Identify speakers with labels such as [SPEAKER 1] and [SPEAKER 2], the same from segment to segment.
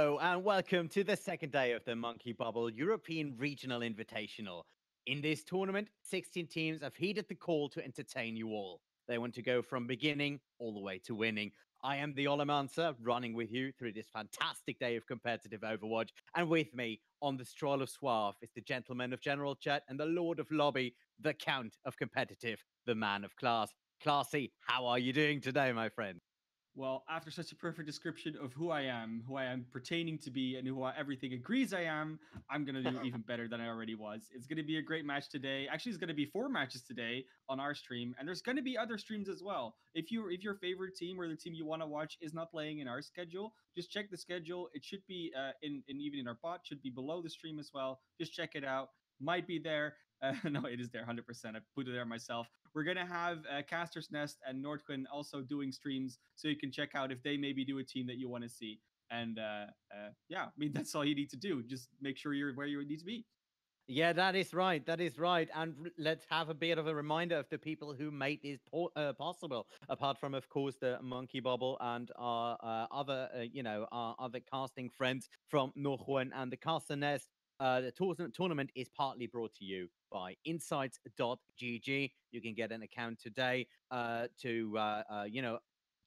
[SPEAKER 1] Hello and uh, welcome to the second day of the Monkey Bubble European Regional Invitational. In this tournament, 16 teams have heeded the call to entertain you all. They want to go from beginning all the way to winning. I am the Olamancer running with you through this fantastic day of competitive Overwatch. And with me on the stroll of Suave is the gentleman of general chat and the lord of lobby, the count of competitive, the man of class. Classy, how are you doing today, my friend?
[SPEAKER 2] Well, after such a perfect description of who I am, who I am pertaining to be, and who everything agrees I am, I'm going to do even better than I already was. It's going to be a great match today. Actually, it's going to be four matches today on our stream, and there's going to be other streams as well. If you if your favorite team or the team you want to watch is not playing in our schedule, just check the schedule. It should be uh, in, in even in our bot, should be below the stream as well. Just check it out might be there. Uh, no, it is there 100%. I put it there myself. We're going to have uh, Caster's Nest and Nordquin also doing streams so you can check out if they maybe do a team that you want to see. And uh, uh, yeah, I mean, that's all you need to do. Just make sure you're where you need to be.
[SPEAKER 1] Yeah, that is right. That is right. And let's have a bit of a reminder of the people who made this po- uh, possible. Apart from, of course, the Monkey Bubble and our uh, other, uh, you know, our other casting friends from Norhuan and the Caster Nest. Uh, the tournament, tournament is partly brought to you by insights.gg. You can get an account today uh, to, uh, uh, you know,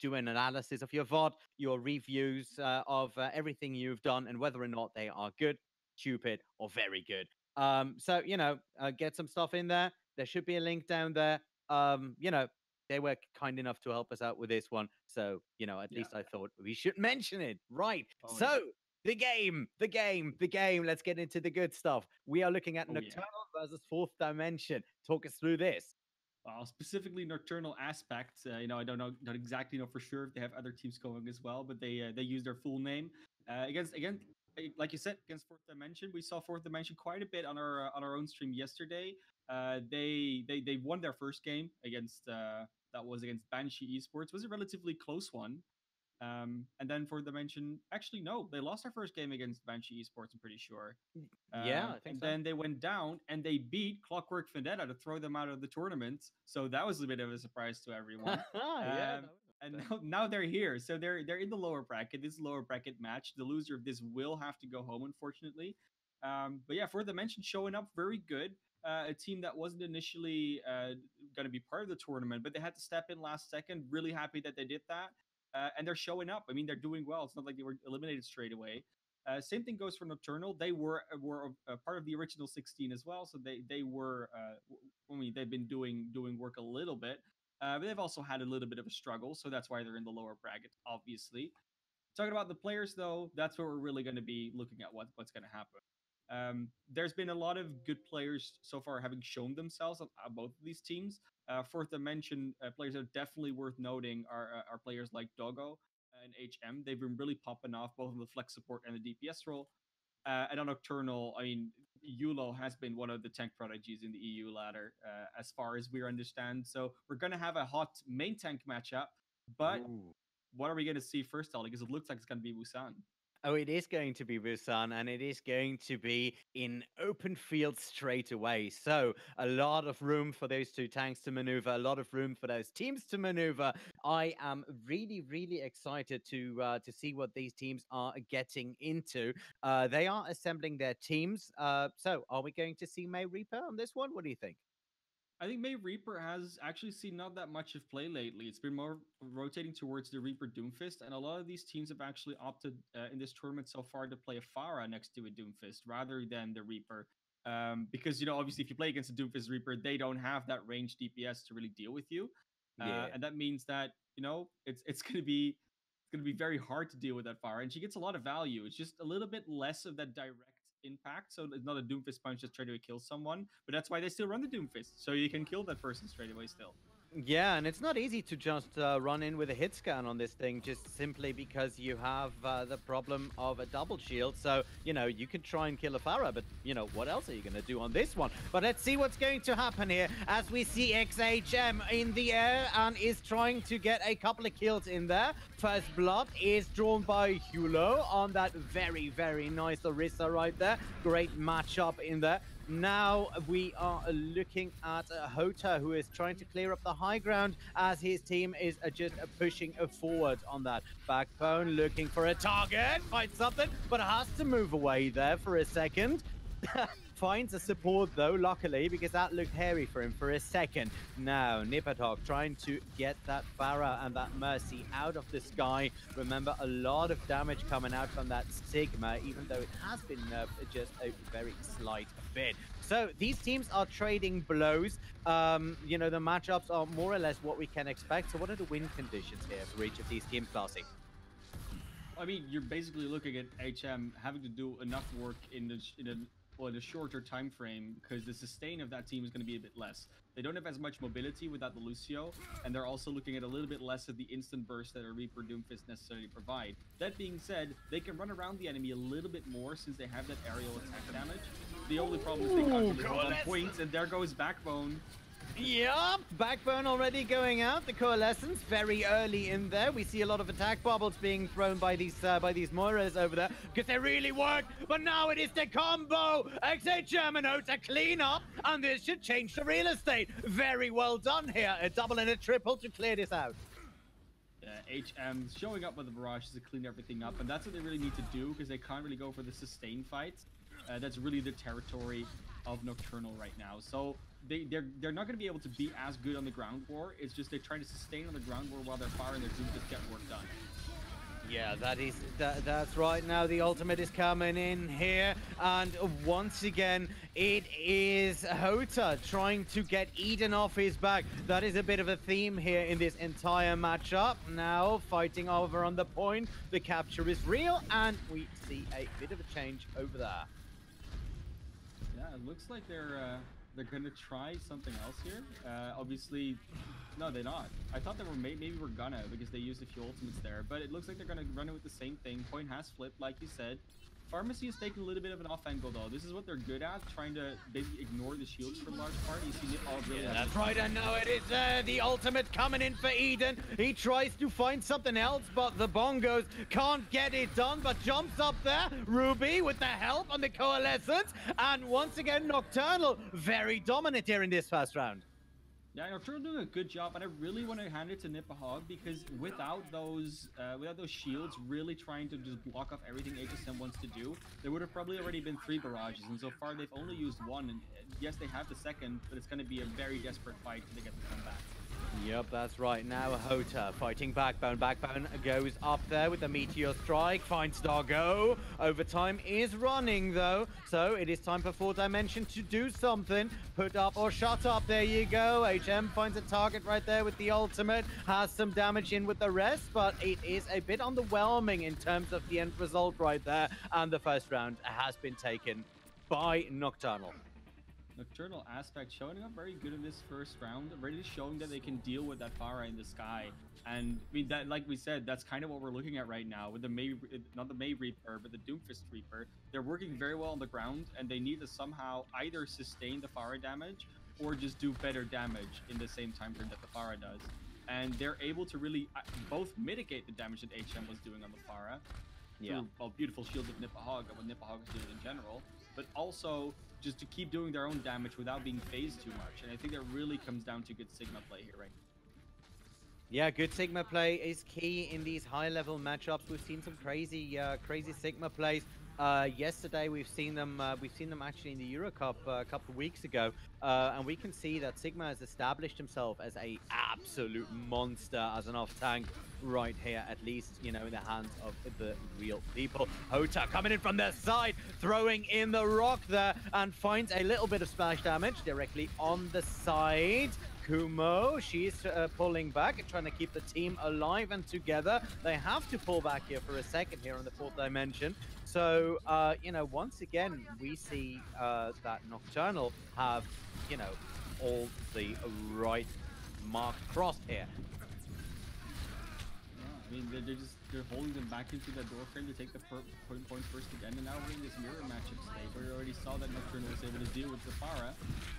[SPEAKER 1] do an analysis of your VOD, your reviews uh, of uh, everything you've done, and whether or not they are good, stupid, or very good. Um, so, you know, uh, get some stuff in there. There should be a link down there. Um, you know, they were kind enough to help us out with this one. So, you know, at yeah. least I thought we should mention it. Right. Oh, so. The game, the game, the game. Let's get into the good stuff. We are looking at oh, Nocturnal yeah. versus Fourth Dimension. Talk us through this.
[SPEAKER 2] Uh, specifically nocturnal aspects. Uh, you know, I don't know, don't exactly know for sure if they have other teams going as well, but they uh, they use their full name uh, against again, like you said, against Fourth Dimension. We saw Fourth Dimension quite a bit on our uh, on our own stream yesterday. Uh, they they they won their first game against that was against Banshee Esports. It was a relatively close one. Um, and then Fourth Dimension, actually, no, they lost their first game against Banshee Esports, I'm pretty sure.
[SPEAKER 1] yeah, um,
[SPEAKER 2] and
[SPEAKER 1] so.
[SPEAKER 2] then they went down and they beat Clockwork Vendetta to throw them out of the tournament. So that was a bit of a surprise to everyone.
[SPEAKER 1] yeah,
[SPEAKER 2] um, and now, now they're here. So they're they're in the lower bracket. This lower bracket match. The loser of this will have to go home, unfortunately. Um, but yeah, Fourth Dimension, showing up very good. Uh, a team that wasn't initially uh, going to be part of the tournament, but they had to step in last second. Really happy that they did that uh, and they're showing up. I mean, they're doing well. It's not like they were eliminated straight away. Uh, same thing goes for Nocturnal. They were uh, were a, a part of the original 16 as well, so they they were. Uh, I mean, they've been doing doing work a little bit, uh, but they've also had a little bit of a struggle, so that's why they're in the lower bracket, obviously. Talking about the players, though, that's where we're really going to be looking at what what's going to happen. Um, there's been a lot of good players so far having shown themselves on, on both of these teams. Uh, fourth dimension uh, players are definitely worth noting are, uh, are players like Doggo and HM. They've been really popping off both in the flex support and the DPS role. Uh, and on Nocturnal, I mean, Yulo has been one of the tank prodigies in the EU ladder, uh, as far as we understand. So we're going to have a hot main tank matchup. But Ooh. what are we going to see first, Ollie? Because it looks like it's going to be Busan.
[SPEAKER 1] Oh, it is going to be Busan and it is going to be in open field straight away. So, a lot of room for those two tanks to maneuver, a lot of room for those teams to maneuver. I am really, really excited to uh, to see what these teams are getting into. Uh, they are assembling their teams. Uh, so, are we going to see May Reaper on this one? What do you think?
[SPEAKER 2] I think May Reaper has actually seen not that much of play lately. It's been more rotating towards the Reaper Doomfist, and a lot of these teams have actually opted uh, in this tournament so far to play a Pharah next to a Doomfist rather than the Reaper. Um, because you know, obviously, if you play against a Doomfist Reaper, they don't have that range DPS to really deal with you, uh, yeah. and that means that you know it's it's going to be going to be very hard to deal with that Pharah, and she gets a lot of value. It's just a little bit less of that direct impact. So it's not a Doomfist punch just try to kill someone, but that's why they still run the Doomfist. So you can kill that person straight away still.
[SPEAKER 1] Yeah, and it's not easy to just uh, run in with a hit scan on this thing just simply because you have uh, the problem of a double shield. So, you know, you can try and kill a Pharah, but, you know, what else are you going to do on this one? But let's see what's going to happen here as we see XHM in the air and is trying to get a couple of kills in there. First blood is drawn by Hulo on that very, very nice Orisa right there. Great matchup in there. Now we are looking at uh, Hota, who is trying to clear up the high ground as his team is uh, just uh, pushing forward on that. Backbone looking for a target, finds something, but has to move away there for a second. finds a support though, luckily, because that looked hairy for him for a second. Now, Nippertog trying to get that Pharah and that Mercy out of the sky. Remember, a lot of damage coming out from that Sigma, even though it has been nerfed just a very slight bit. So these teams are trading blows. Um, you know, the matchups are more or less what we can expect. So what are the win conditions here for each of these teams, Classy?
[SPEAKER 2] I mean, you're basically looking at HM having to do enough work in the in a well, in a shorter time frame because the sustain of that team is going to be a bit less. They don't have as much mobility without the Lucio, and they're also looking at a little bit less of the instant burst that a Reaper Doomfist necessarily provide. That being said, they can run around the enemy a little bit more since they have that aerial attack damage. The only problem is they can't really hold on points, and there goes Backbone
[SPEAKER 1] Yup, Backbone already going out. The Coalescence very early in there. We see a lot of attack bubbles being thrown by these uh, by these Moiras over there because they really work. But now it is the combo. XH Germano to clean up, and this should change the real estate. Very well done here. A double and a triple to clear this out.
[SPEAKER 2] Yeah, HM showing up with the barrages to clean everything up, and that's what they really need to do because they can't really go for the sustain fights. Uh, that's really the territory of Nocturnal right now. So they, they're they're not going to be able to be as good on the ground war. It's just they're trying to sustain on the ground war while they're firing their troops to get work done.
[SPEAKER 1] Yeah, that is that, that's right. Now the ultimate is coming in here, and once again, it is Hota trying to get Eden off his back. That is a bit of a theme here in this entire matchup. Now fighting over on the point, the capture is real, and we see a bit of a change over there.
[SPEAKER 2] Yeah, it looks like they're. Uh they're gonna try something else here. Uh, obviously, no, they're not. I thought they were may maybe we're gonna because they used a few ultimates there, but it looks like they're gonna run it with the same thing. Point has flipped, like you said. Pharmercy is taking a little bit of an off angle though. This is what they're good at, trying to basically ignore the shields for large part. You see it all really.
[SPEAKER 1] Yeah, that's right. I know it is uh, the ultimate coming in for Eden. He tries to find something else, but the bongos can't get it done. But jumps up there, Ruby with the help on the coalescence, and once again Nocturnal very dominant here in this first round.
[SPEAKER 2] Yeah, Nocturnal doing a good job, and I really want to hand it to Nipahog because without those, uh, without those shields, really trying to just block off everything HSM wants to do, there would have probably already been three barrages, and so far they've only used one. And uh, yes, they have the second, but it's going to be a very desperate fight to get the come back.
[SPEAKER 1] Yep, that's right. Now Hota fighting Backbone. Backbone goes up there with the Meteor Strike, finds Dargo. Overtime is running though, so it is time for 4 Dimension to do something. Put up or shut up, there you go. HM finds a target right there with the ultimate, has some damage in with the rest, but it is a bit underwhelming in terms of the end result right there. And the first round has been taken by Nocturnal.
[SPEAKER 2] Nocturnal aspect showing up very good in this first round, really showing that they can deal with that Pharah in the sky. And I mean that, like we said, that's kind of what we're looking at right now with the May, not the May Reaper, but the Doomfist Reaper. They're working very well on the ground, and they need to somehow either sustain the Pharah damage or just do better damage in the same time frame that the Pharah does. And they're able to really uh, both mitigate the damage that HM was doing on the Pharah, yeah. through well, beautiful shields of Nipahog and what Nipahog is doing in general, but also just to keep doing their own damage without being phased too much. And I think that really comes down to good Sigma play here, right?
[SPEAKER 1] Yeah, good Sigma play is key in these high-level matchups. We've seen some crazy, uh, crazy Sigma plays. Uh, yesterday, we've seen them. Uh, we've seen them actually in the EuroCup uh, a couple of weeks ago, uh, and we can see that Sigma has established himself as a absolute monster as an off tank right here, at least, you know, in the hands of the real people. Hota coming in from their side, throwing in the rock there, and finds a little bit of splash damage directly on the side. Kumo, she's uh, pulling back and trying to keep the team alive and together. They have to pull back here for a second here on the fourth dimension. So, uh, you know, once again, we see uh, that Nocturnal have, you know, all the right mark crossed here.
[SPEAKER 2] I mean, they're, they're, just they're holding them back into that door frame to take the point, point first again, and now we're in this mirror matchup state where we already saw that Nocturne was able to deal with Pharah,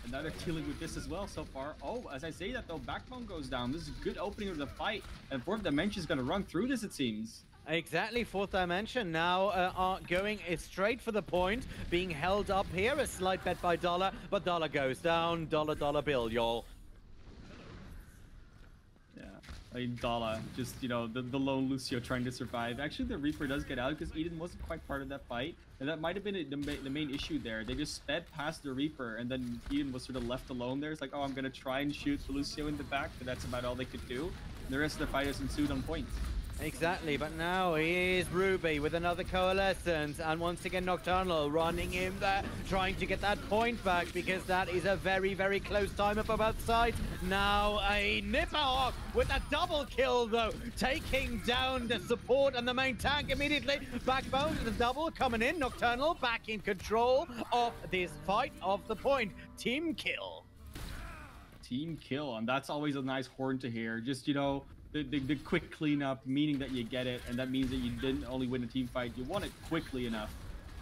[SPEAKER 2] and now they're dealing with this as well so far. Oh, as I say that though, Backbone goes down. This is a good opening of the fight, and Fourth Dimension is going to run through this, it seems.
[SPEAKER 1] Exactly, fourth dimension now uh, are going straight for the point, being held up here. A slight bet by Dollar, but Dollar goes down. Dollar, dollar bill, y'all.
[SPEAKER 2] Yeah, mean, Dala, just, you know, the, the lone Lucio trying to survive. Actually, the Reaper does get out because Eden wasn't quite part of that fight. And that might have been the, the main issue there. They just sped past the Reaper, and then Eden was sort of left alone there. It's like, oh, I'm going to try and shoot Lucio in the back, but that's about all they could do. And the rest of the fight has ensued on point.
[SPEAKER 1] Exactly, but now here's Ruby with another Coalescence, and once again Nocturnal running in there, trying to get that point back, because that is a very, very close time up both sides. Now a Nipperhawk with a double kill, though, taking down the support and the main tank immediately. Backbone the double coming in, Nocturnal back in control of this fight of the point. Team kill.
[SPEAKER 2] Team kill, and that's always a nice horn to hear. Just, you know, the, the, the, quick cleanup, meaning that you get it, and that means that you didn't only win a team fight, you won it quickly enough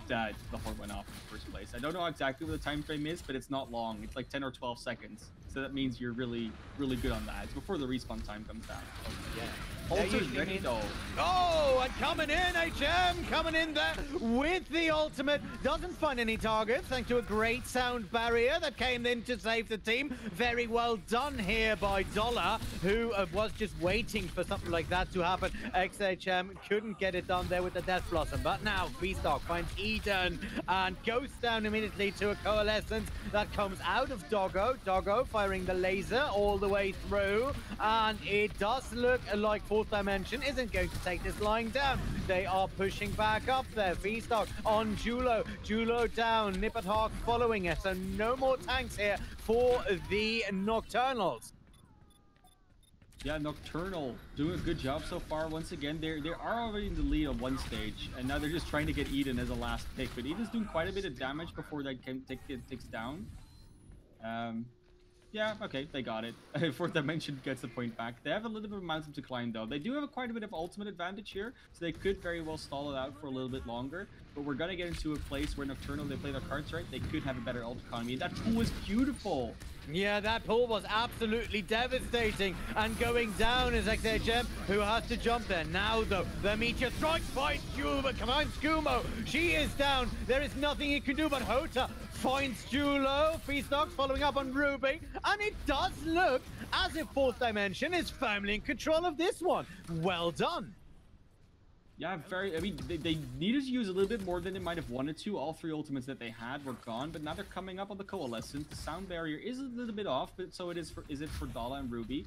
[SPEAKER 2] that the horn went off in the first place. I don't know exactly what the time frame is, but it's not long. It's like 10 or 12 seconds. So that means you're really, really good on that. It's before the respawn time comes down. Oh, yeah. Ulter's ready though.
[SPEAKER 1] Oh, and coming in, HM coming in there with the ultimate. Doesn't find any targets thanks to a great sound barrier that came in to save the team. Very well done here by Dollar, who uh, was just waiting for something like that to happen. XHM couldn't get it done there with the Death Blossom. But now Beastalk finds Eden and goes down immediately to a Coalescence that comes out of Doggo. Doggo firing the laser all the way through. And it does look like fourth dimension isn't going to take this lying down. They are pushing back up there. V-Stock on Julo. Julo down. Nipperhawk following it. So no more tanks here for the Nocturnals.
[SPEAKER 2] Yeah, Nocturnal doing a good job so far. Once again, they they are already in the lead on one stage, and now they're just trying to get Eden as a last pick. But Eden's doing quite a bit of damage before that can take takes down. Um, yeah, okay, they got it. Fourth Dimension gets the point back. They have a little bit of mountain to climb, though. They do have quite a bit of ultimate advantage here, so they could very well stall it out for a little bit longer. But we're going to get into a place where Nocturnal, they play their cards right, they could have a better ult economy. That pool was beautiful!
[SPEAKER 1] Yeah, that pull was absolutely devastating. And going down is XHM, who has to jump there. Now, though, the Meteor strikes by Scuba. Come on, Skumo. She is down. There is nothing he can do but Hota finds Julo. Feastox following up on Ruby. And it does look as if Fourth Dimension is firmly in control of this one. Well done.
[SPEAKER 2] Yeah, very. I mean, they, they, needed to use a little bit more than they might have wanted to. All three ultimates that they had were gone, but now they're coming up on the coalescence. The sound barrier is a little bit off, but so it is for is it for Dala and Ruby.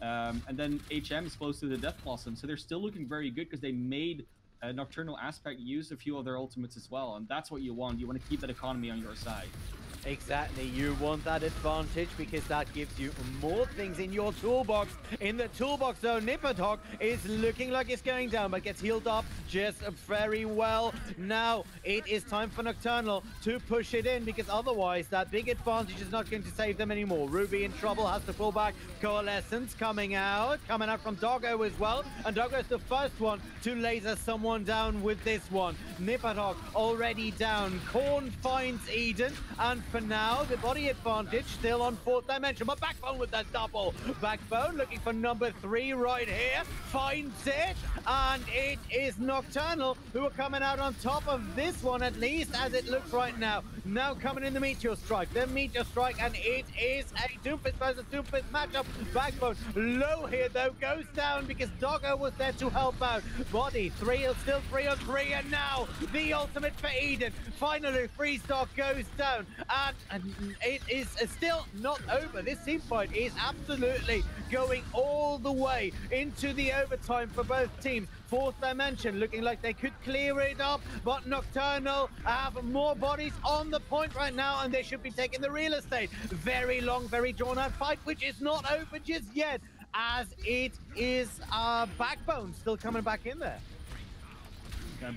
[SPEAKER 2] Um, and then HM is close to the Death Blossom, so they're still looking very good because they made Nocturnal Aspect use a few of their ultimates as well, and that's what you want. You want to keep that economy on your side.
[SPEAKER 1] Exactly, you want that advantage because that gives you more things in your toolbox. In the toolbox though, Nipperhawk is looking like it's going down, but gets healed up just very well. Now, it is time for Nocturnal to push it in because otherwise that big advantage is not going to save them anymore. Ruby in trouble, has to pull back. Coalescence coming out, coming out from Doggo as well. And Doggo is the first one to laser someone down with this one. Nipperhawk already down. Korn finds Eden and for now. The body advantage still on fourth dimension, but Backbone with that double. Backbone looking for number three right here. Finds it, and it is Nocturnal who are coming out on top of this one, at least as it looks right now. Now coming in the Meteor Strike. The Meteor Strike, and it is a Doomfist versus Doomfist matchup. Backbone low here, though, goes down because Doggo was there to help out. Body, three, still three on three, and now the ultimate for Eden. Finally, Freestock goes down, and, and it is still not over. This team fight is absolutely going all the way into the overtime for both teams. Fourth dimension looking like they could clear it up, but Nocturnal have more bodies on the point right now, and they should be taking the real estate. Very long, very drawn out fight, which is not over just yet, as it is uh, Backbone still coming back in there.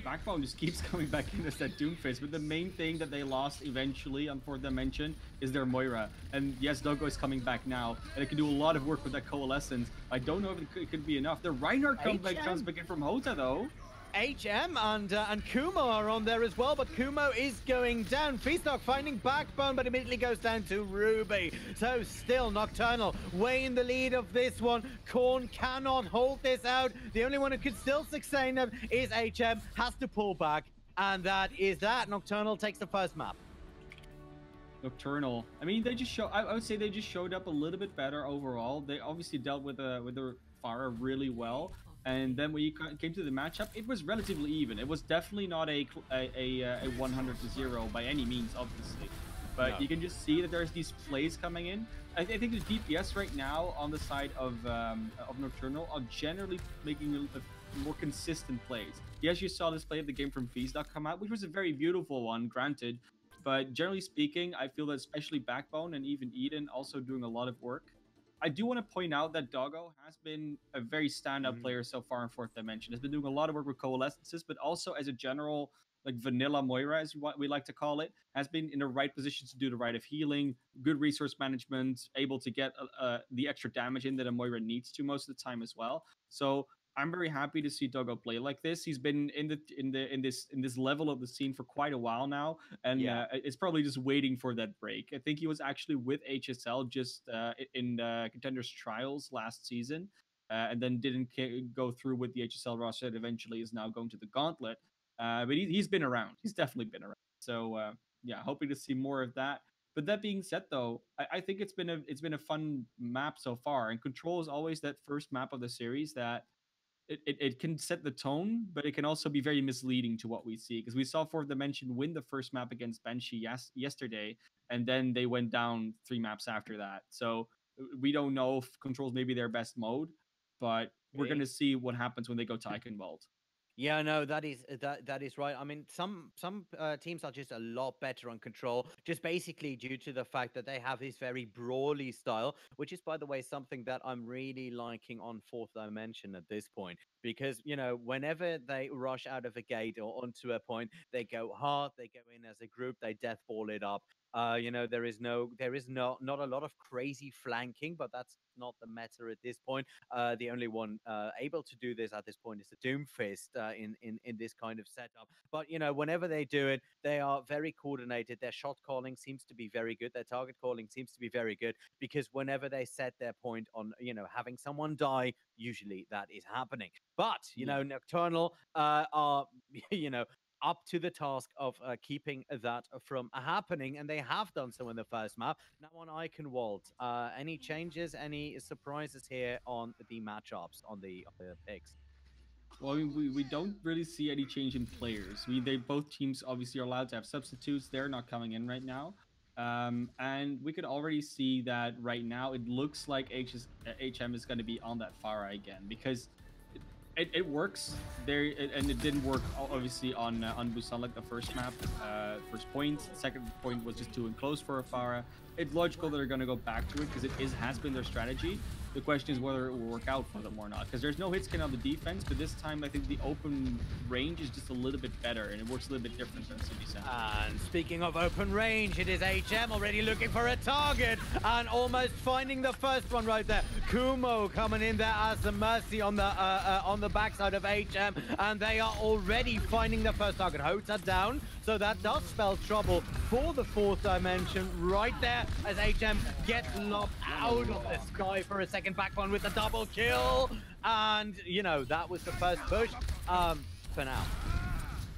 [SPEAKER 2] Backbone just keeps coming back in as that Doomfist, but the main thing that they lost eventually um, on fourth dimension is their Moira. And yes, Doggo is coming back now, and it can do a lot of work with that Coalescence. I don't know if it could, it could be enough. The Reinhardt comes back, comes back in from Hota, though.
[SPEAKER 1] HM and uh, and Kumo are on there as well, but Kumo is going down. Feastock finding Backbone, but immediately goes down to Ruby. So still Nocturnal way in the lead of this one. Corn cannot hold this out. The only one who could still sustain them is HM, has to pull back, and that is that. Nocturnal takes the first map.
[SPEAKER 2] Nocturnal. I mean, they just show. I, I, would say they just showed up a little bit better overall. They obviously dealt with the with the Pharah really well. And then when you came to the matchup, it was relatively even. It was definitely not a a, a, a 100 to 0 by any means, obviously. But no. you can just see that there's these plays coming in. I, I think the DPS right now on the side of um, of Nocturnal are generally making a, a more consistent plays. Yes, you saw this play of the game from Feastock come out, which was a very beautiful one, granted. But generally speaking, I feel that especially Backbone and even Eden also doing a lot of work. I do want to point out that Doggo has been a very standout mm-hmm. player so far in Fourth Dimension. Has been doing a lot of work with coalescences, but also as a general like vanilla Moira, as we like to call it, has been in the right position to do the right of healing, good resource management, able to get uh, uh, the extra damage in that a Moira needs to most of the time as well. So I'm very happy to see Doggo play like this. He's been in the in the in this in this level of the scene for quite a while now, and yeah. uh, it's probably just waiting for that break. I think he was actually with HSL just uh, in uh, Contenders Trials last season, uh, and then didn't go through with the HSL roster. That eventually is now going to the Gauntlet. Uh, but he, has been around. He's definitely been around. So uh, yeah, hoping to see more of that. But that being said, though, I, I think it's been a it's been a fun map so far. And Control is always that first map of the series that it, it, it, can set the tone, but it can also be very misleading to what we see. Because we saw Fourth Dimension win the first map against Banshee yes, yesterday, and then they went down three maps after that. So uh, we don't know if Control's maybe their best mode, but we're going to see what happens when they go to Eichenwald.
[SPEAKER 1] Yeah, no, that is uh, that that is right. I mean, some some uh, teams are just a lot better on control, just basically due to the fact that they have this very brawly style, which is, by the way, something that I'm really liking on Fourth Dimension at this point. Because you know, whenever they rush out of a gate or onto a point, they go hard, they go in as a group, they death ball it up, uh, you know, there is no, there is not not a lot of crazy flanking, but that's not the meta at this point. Uh, the only one uh, able to do this at this point is the Doomfist uh, in in in this kind of setup. But you know, whenever they do it, they are very coordinated. Their shot calling seems to be very good. Their target calling seems to be very good because whenever they set their point on, you know, having someone die, usually that is happening. But you know, Nocturnal uh, are, you know, up to the task of uh, keeping that from happening, and they have done so in the first map. Now on Eichenwald, uh, any changes, any surprises here on the matchups on the, on the picks?
[SPEAKER 2] Well, I mean, we, we don't really see any change in players. I mean, they both teams obviously are allowed to have substitutes. They're not coming in right now. Um, and we could already see that right now it looks like HS, HM is going to be on that Pharah again because it, it works there, it, and it didn't work obviously on uh, on Busan like the first map, uh, first point. Second point was just too enclosed for a Pharah. It's logical that they're going to go back to it because it is has been their strategy. The question is whether it will work out for them or not. Because there's no hit scan on the defense, but this time I think the open range is just a little bit better and it works a little bit different than City Center.
[SPEAKER 1] And speaking of open range, it is HM already looking for a target and almost finding the first one right there. Kumo coming in there as the mercy on the uh, uh, on the backside of HM, and they are already finding the first target. Hota down, so that does spell trouble for the fourth dimension right there as HM gets locked out of the sky for a second second backbone with the double kill. And, you know, that was the first push um, for now.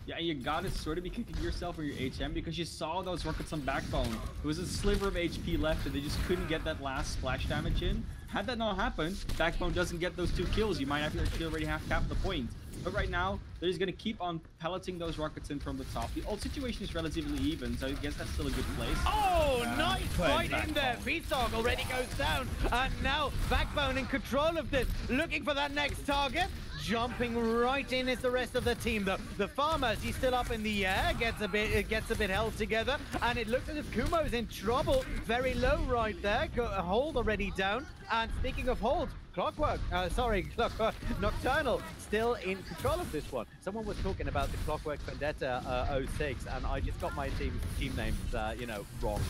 [SPEAKER 2] Yeah, you gotta sort of be kicking yourself or your HM because you saw those rockets on Backbone. It was a sliver of HP left and they just couldn't get that last splash damage in. Had that not happened, Backbone doesn't get those two kills. You might have actually already have capped the point. But right now, they're just going to keep on pelleting those rockets in from the top. The old situation is relatively even, so I guess that's still a good place.
[SPEAKER 1] Oh, uh, nice right in there. Feastock already goes down. And now Backbone in control of this, looking for that next target jumping right in is the rest of the team. The, the farmers, he's still up in the air, gets a bit it gets a bit held together, and it looks as if Kumo's in trouble. Very low right there. Hold already down. And speaking of hold, Clockwork, uh, sorry, Clockwork Nocturnal still in control of this one. Someone was talking about the Clockwork Vendetta uh, 06, and I just got my team team names, uh, you know, wrong.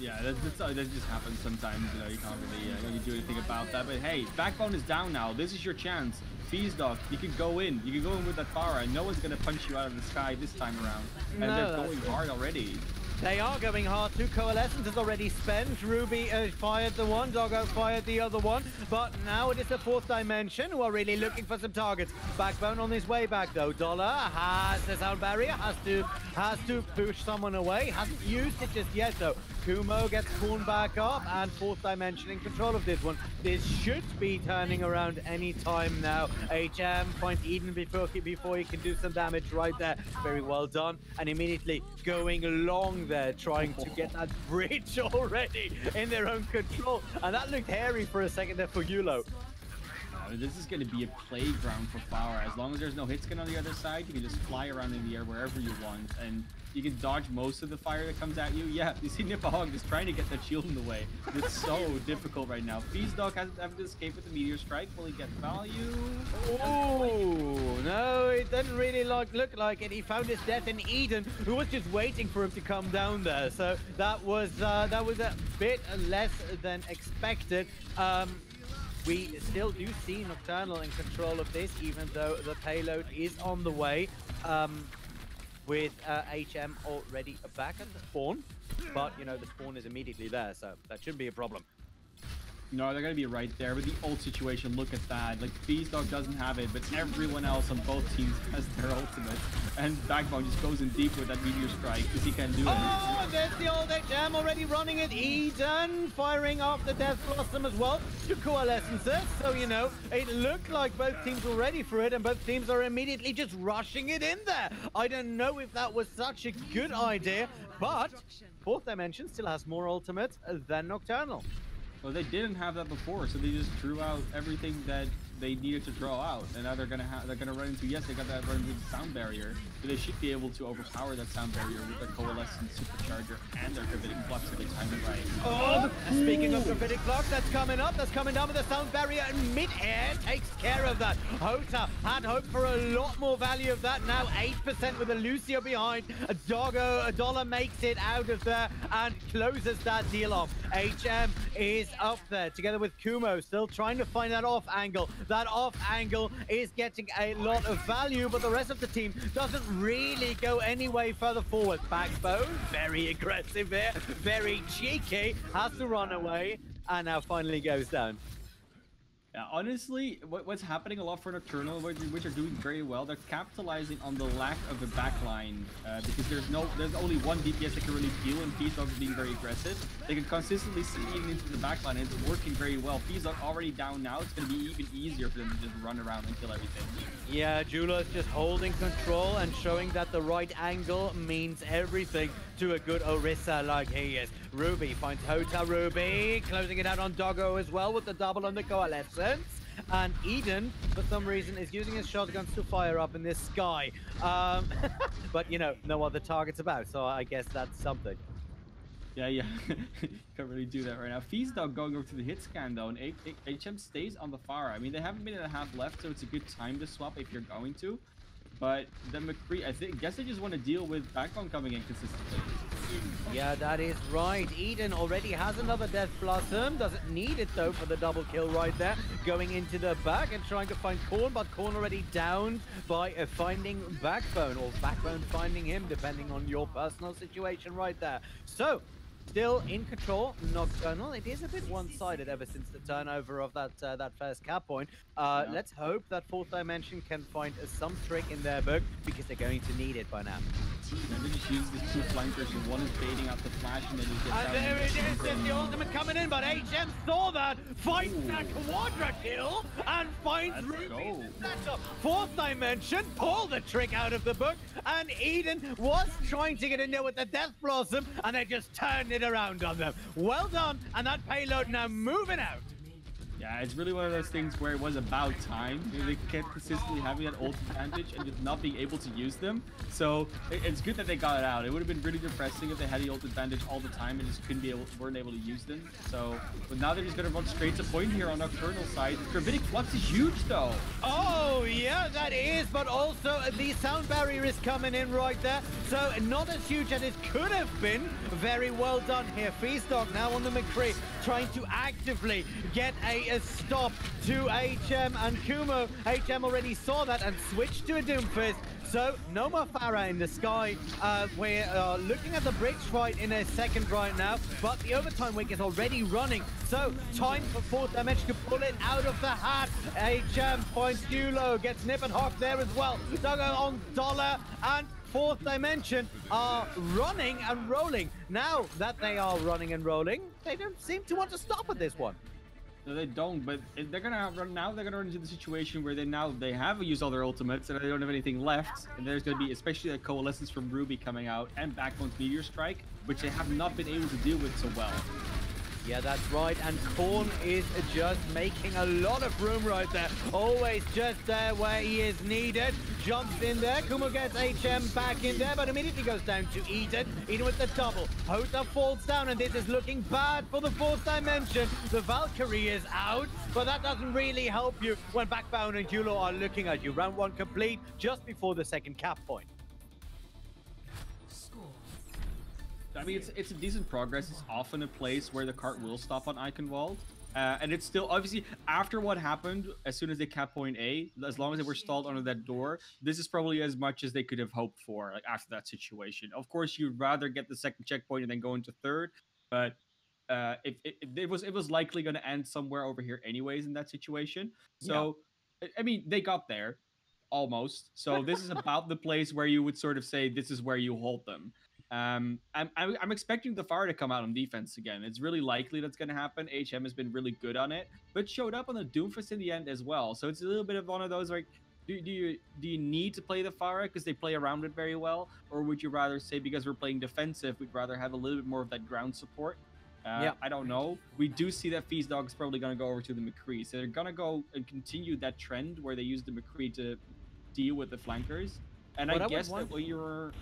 [SPEAKER 2] Yeah, that, that's, uh, that just happens sometimes. You know, you can't really, uh, really do anything about that. But hey, Backbone is down now. This is your chance. Dog, you can go in. You can go in with that and no one's gonna punch you out of the sky this time around. And
[SPEAKER 1] No,
[SPEAKER 2] they're going hard already.
[SPEAKER 1] They are going hard too. Coalescence has already spent. Ruby uh, fired the one, Doggo fired the other one. But now it is the fourth dimension who are really looking for some targets. Backbone on his way back though. Dollar has the sound barrier, has to has to push someone away. Hasn't used it just yet though. Kumo gets pulled back up and fourth dimension in control of this one. This should be turning around any time now. HM finds Eden before he, before he can do some damage right there. Very well done. And immediately going long there, trying to get that bridge already in their own control. And that looked hairy for a second there for Yulo.
[SPEAKER 2] This is going to be a playground for Flower. As long as there's no hit scan on the other side, you can just fly around in the air wherever you want. And you can dodge most of the fire that comes at you. Yeah, you see Nipahog just trying to get that shield in the way. It's so difficult right now. Dog hasn't having to escape with the Meteor Strike. Will he get value?
[SPEAKER 1] Oh no, it doesn't really like look like it. He found his death in Eden, who was just waiting for him to come down there. So that was uh, that was a bit less than expected. Um, we still do see Nocturnal in control of this, even though the payload is on the way. Um, with uh, HM already back at the spawn, but you know the spawn is immediately there, so that shouldn't be a problem.
[SPEAKER 2] No, they're gonna be right there. With the ult situation, look at that. Like, Bees Dog doesn't have it, but everyone else on both teams has their ultimate. And Backbone just goes in deep with that Meteor Strike, because he can do it.
[SPEAKER 1] Oh, there's the old HM already running it. Eden firing off the Death Blossom as well to Coalescences. So, you know, it looked like both teams were ready for it and both teams are immediately just rushing it in there. I don't know if that was such a good idea, but Fourth Dimension still has more ultimates than Nocturnal.
[SPEAKER 2] Well, they didn't have that before, so they just drew out everything that they needed to draw out, and now they're gonna have they're gonna run into yes, they got that run into the sound barrier, but they should be able to overpower that sound barrier with their coalescent supercharger and their gravitic flux if they time it right.
[SPEAKER 1] Oh, speaking of gravitic flux, that's coming up. That's coming down with the sound barrier and mid-air takes care of that. Hota had hoped for a lot more value of that. Now 8% with a Lucio behind. A Doggo, a dollar makes it out of there and closes that deal off. HM is up there together with Kumo, still trying to find that off angle. That off angle is getting a lot of value, but the rest of the team doesn't really go any way further forward. Backbone, very aggressive here, very cheeky, has to run away, and now finally goes down.
[SPEAKER 2] Yeah, honestly, what, what's happening a lot for Nocturnal, which, which are doing very well, they're capitalizing on the lack of a backline uh, because there's no, there's only one DPS that can really deal, and Feastdog is being very aggressive. They can consistently see even into the backline, and it's working very well. Feastdog already down now, it's going to be even easier for them to just run around and kill everything.
[SPEAKER 1] Yeah, Jula is just holding control and showing that the right angle means everything to a good Orisa like he is. Ruby finds Hota Ruby, closing it out on Doggo as well with the double on the Coalescence. And Eden, for some reason, is using his shotguns to fire up in this sky. Um, but, you know, no other targets about, so I guess that's something.
[SPEAKER 2] Yeah, yeah. Can't really do that right now. Feastdog going over to the hit scan though, and H- HM stays on the far. I mean, they have a minute and a half left, so it's a good time to swap if you're going to. But the McCree, I think, guess they just want to deal with Backbone coming in consistently.
[SPEAKER 1] Yeah, that is right. Eden already has another Death Blossom. Doesn't need it though for the double kill right there. Going into the back and trying to find Korn, but Korn already downed by uh, finding Backbone or Backbone finding him, depending on your personal situation right there. So, still in control, Nocturnal. It is a bit one-sided ever since the turnover of that uh, that first cap point. Uh,
[SPEAKER 2] Yeah.
[SPEAKER 1] Let's hope that Fourth Dimension can find uh, some trick in their book because they're going to need it by now.
[SPEAKER 2] And just use these two flankers, and one is baiting out the flash, and then he gets
[SPEAKER 1] And
[SPEAKER 2] out
[SPEAKER 1] there it
[SPEAKER 2] gets
[SPEAKER 1] there's the ultimate coming in, but HM saw that, finds
[SPEAKER 2] Ooh.
[SPEAKER 1] that quadra kill, and finds
[SPEAKER 2] Let's
[SPEAKER 1] Ruby
[SPEAKER 2] go.
[SPEAKER 1] Fourth dimension, pull the trick out of the book, and Eden was trying to get in there with the Death Blossom, and they just turned it around on them. Well done, and that payload now moving out.
[SPEAKER 2] Yeah, it's really one of those things where it was about time. They kept consistently having that ult advantage and just not being able to use them. So it's good that they got it out. It would have been really depressing if they had the ult advantage all the time and just couldn't be able, weren't able to use them. So, but now they're just gonna run straight to point here on Nocturnal side. Gravitic Flux is huge though.
[SPEAKER 1] Oh, yeah, that is, but also the sound barrier is coming in right there, so not as huge as it could have been. Very well done here. Feastdog now on the McCree, trying to actively get a, a stop to HM and Kumo. HM already saw that and switched to a Doomfist. So, no more Pharah in the sky. Uh, we're uh, looking at the bridge fight in a second right now, but the overtime wing is already running. So, time for Fourth Dimension to pull it out of the hat. HM points Yulo, gets Nip and Hawk there as well. Doggo on Dollar and Fourth Dimension are running and rolling. Now that they are running and rolling, they don't seem to want to stop at this one.
[SPEAKER 2] No, they don't. But they're gonna run now. They're gonna run into the situation where they now they have used all their ultimates and they don't have anything left. And there's gonna be especially a coalescence from Ruby coming out and Backbone's Meteor Strike, which they have not been able to deal with so well.
[SPEAKER 1] Yeah, that's right. And Korn is just making a lot of room right there. Always just there where he is needed. Jumps in there. Kumo gets HM back in there, but immediately goes down to Eden. Eden with the double. Hota falls down, and this is looking bad for the fourth dimension. The Valkyrie is out, but that doesn't really help you when Backbone and Yulo are looking at you. Round one complete just before the second cap point.
[SPEAKER 2] I mean, it's it's a decent progress. It's often a place where the cart will stop on Eichenwald. Uh, and it's still obviously after what happened as soon as they cap point A, as long as they were stalled under that door, this is probably as much as they could have hoped for like after that situation. Of course, you'd rather get the second checkpoint and then go into third, but uh, if, if, it was it was likely going to end somewhere over here anyways in that situation. So, yeah. I mean, they got there almost. So this is about the place where you would sort of say this is where you hold them. Um, I'm, I'm, expecting the fire to come out on defense again. It's really likely that's going to happen. HM has been really good on it, but showed up on the Doomfist in the end as well. So it's a little bit of one of those like, do, do you do you need to play the Pharah because they play around it very well, or would you rather say because we're playing defensive, we'd rather have a little bit more of that ground support? Uh, yeah, I don't know. We do see that Feast Dog is probably going to go over to the McCree, so they're going to go and continue that trend where they use the McCree to deal with the flankers. And what I, I guess that what you were,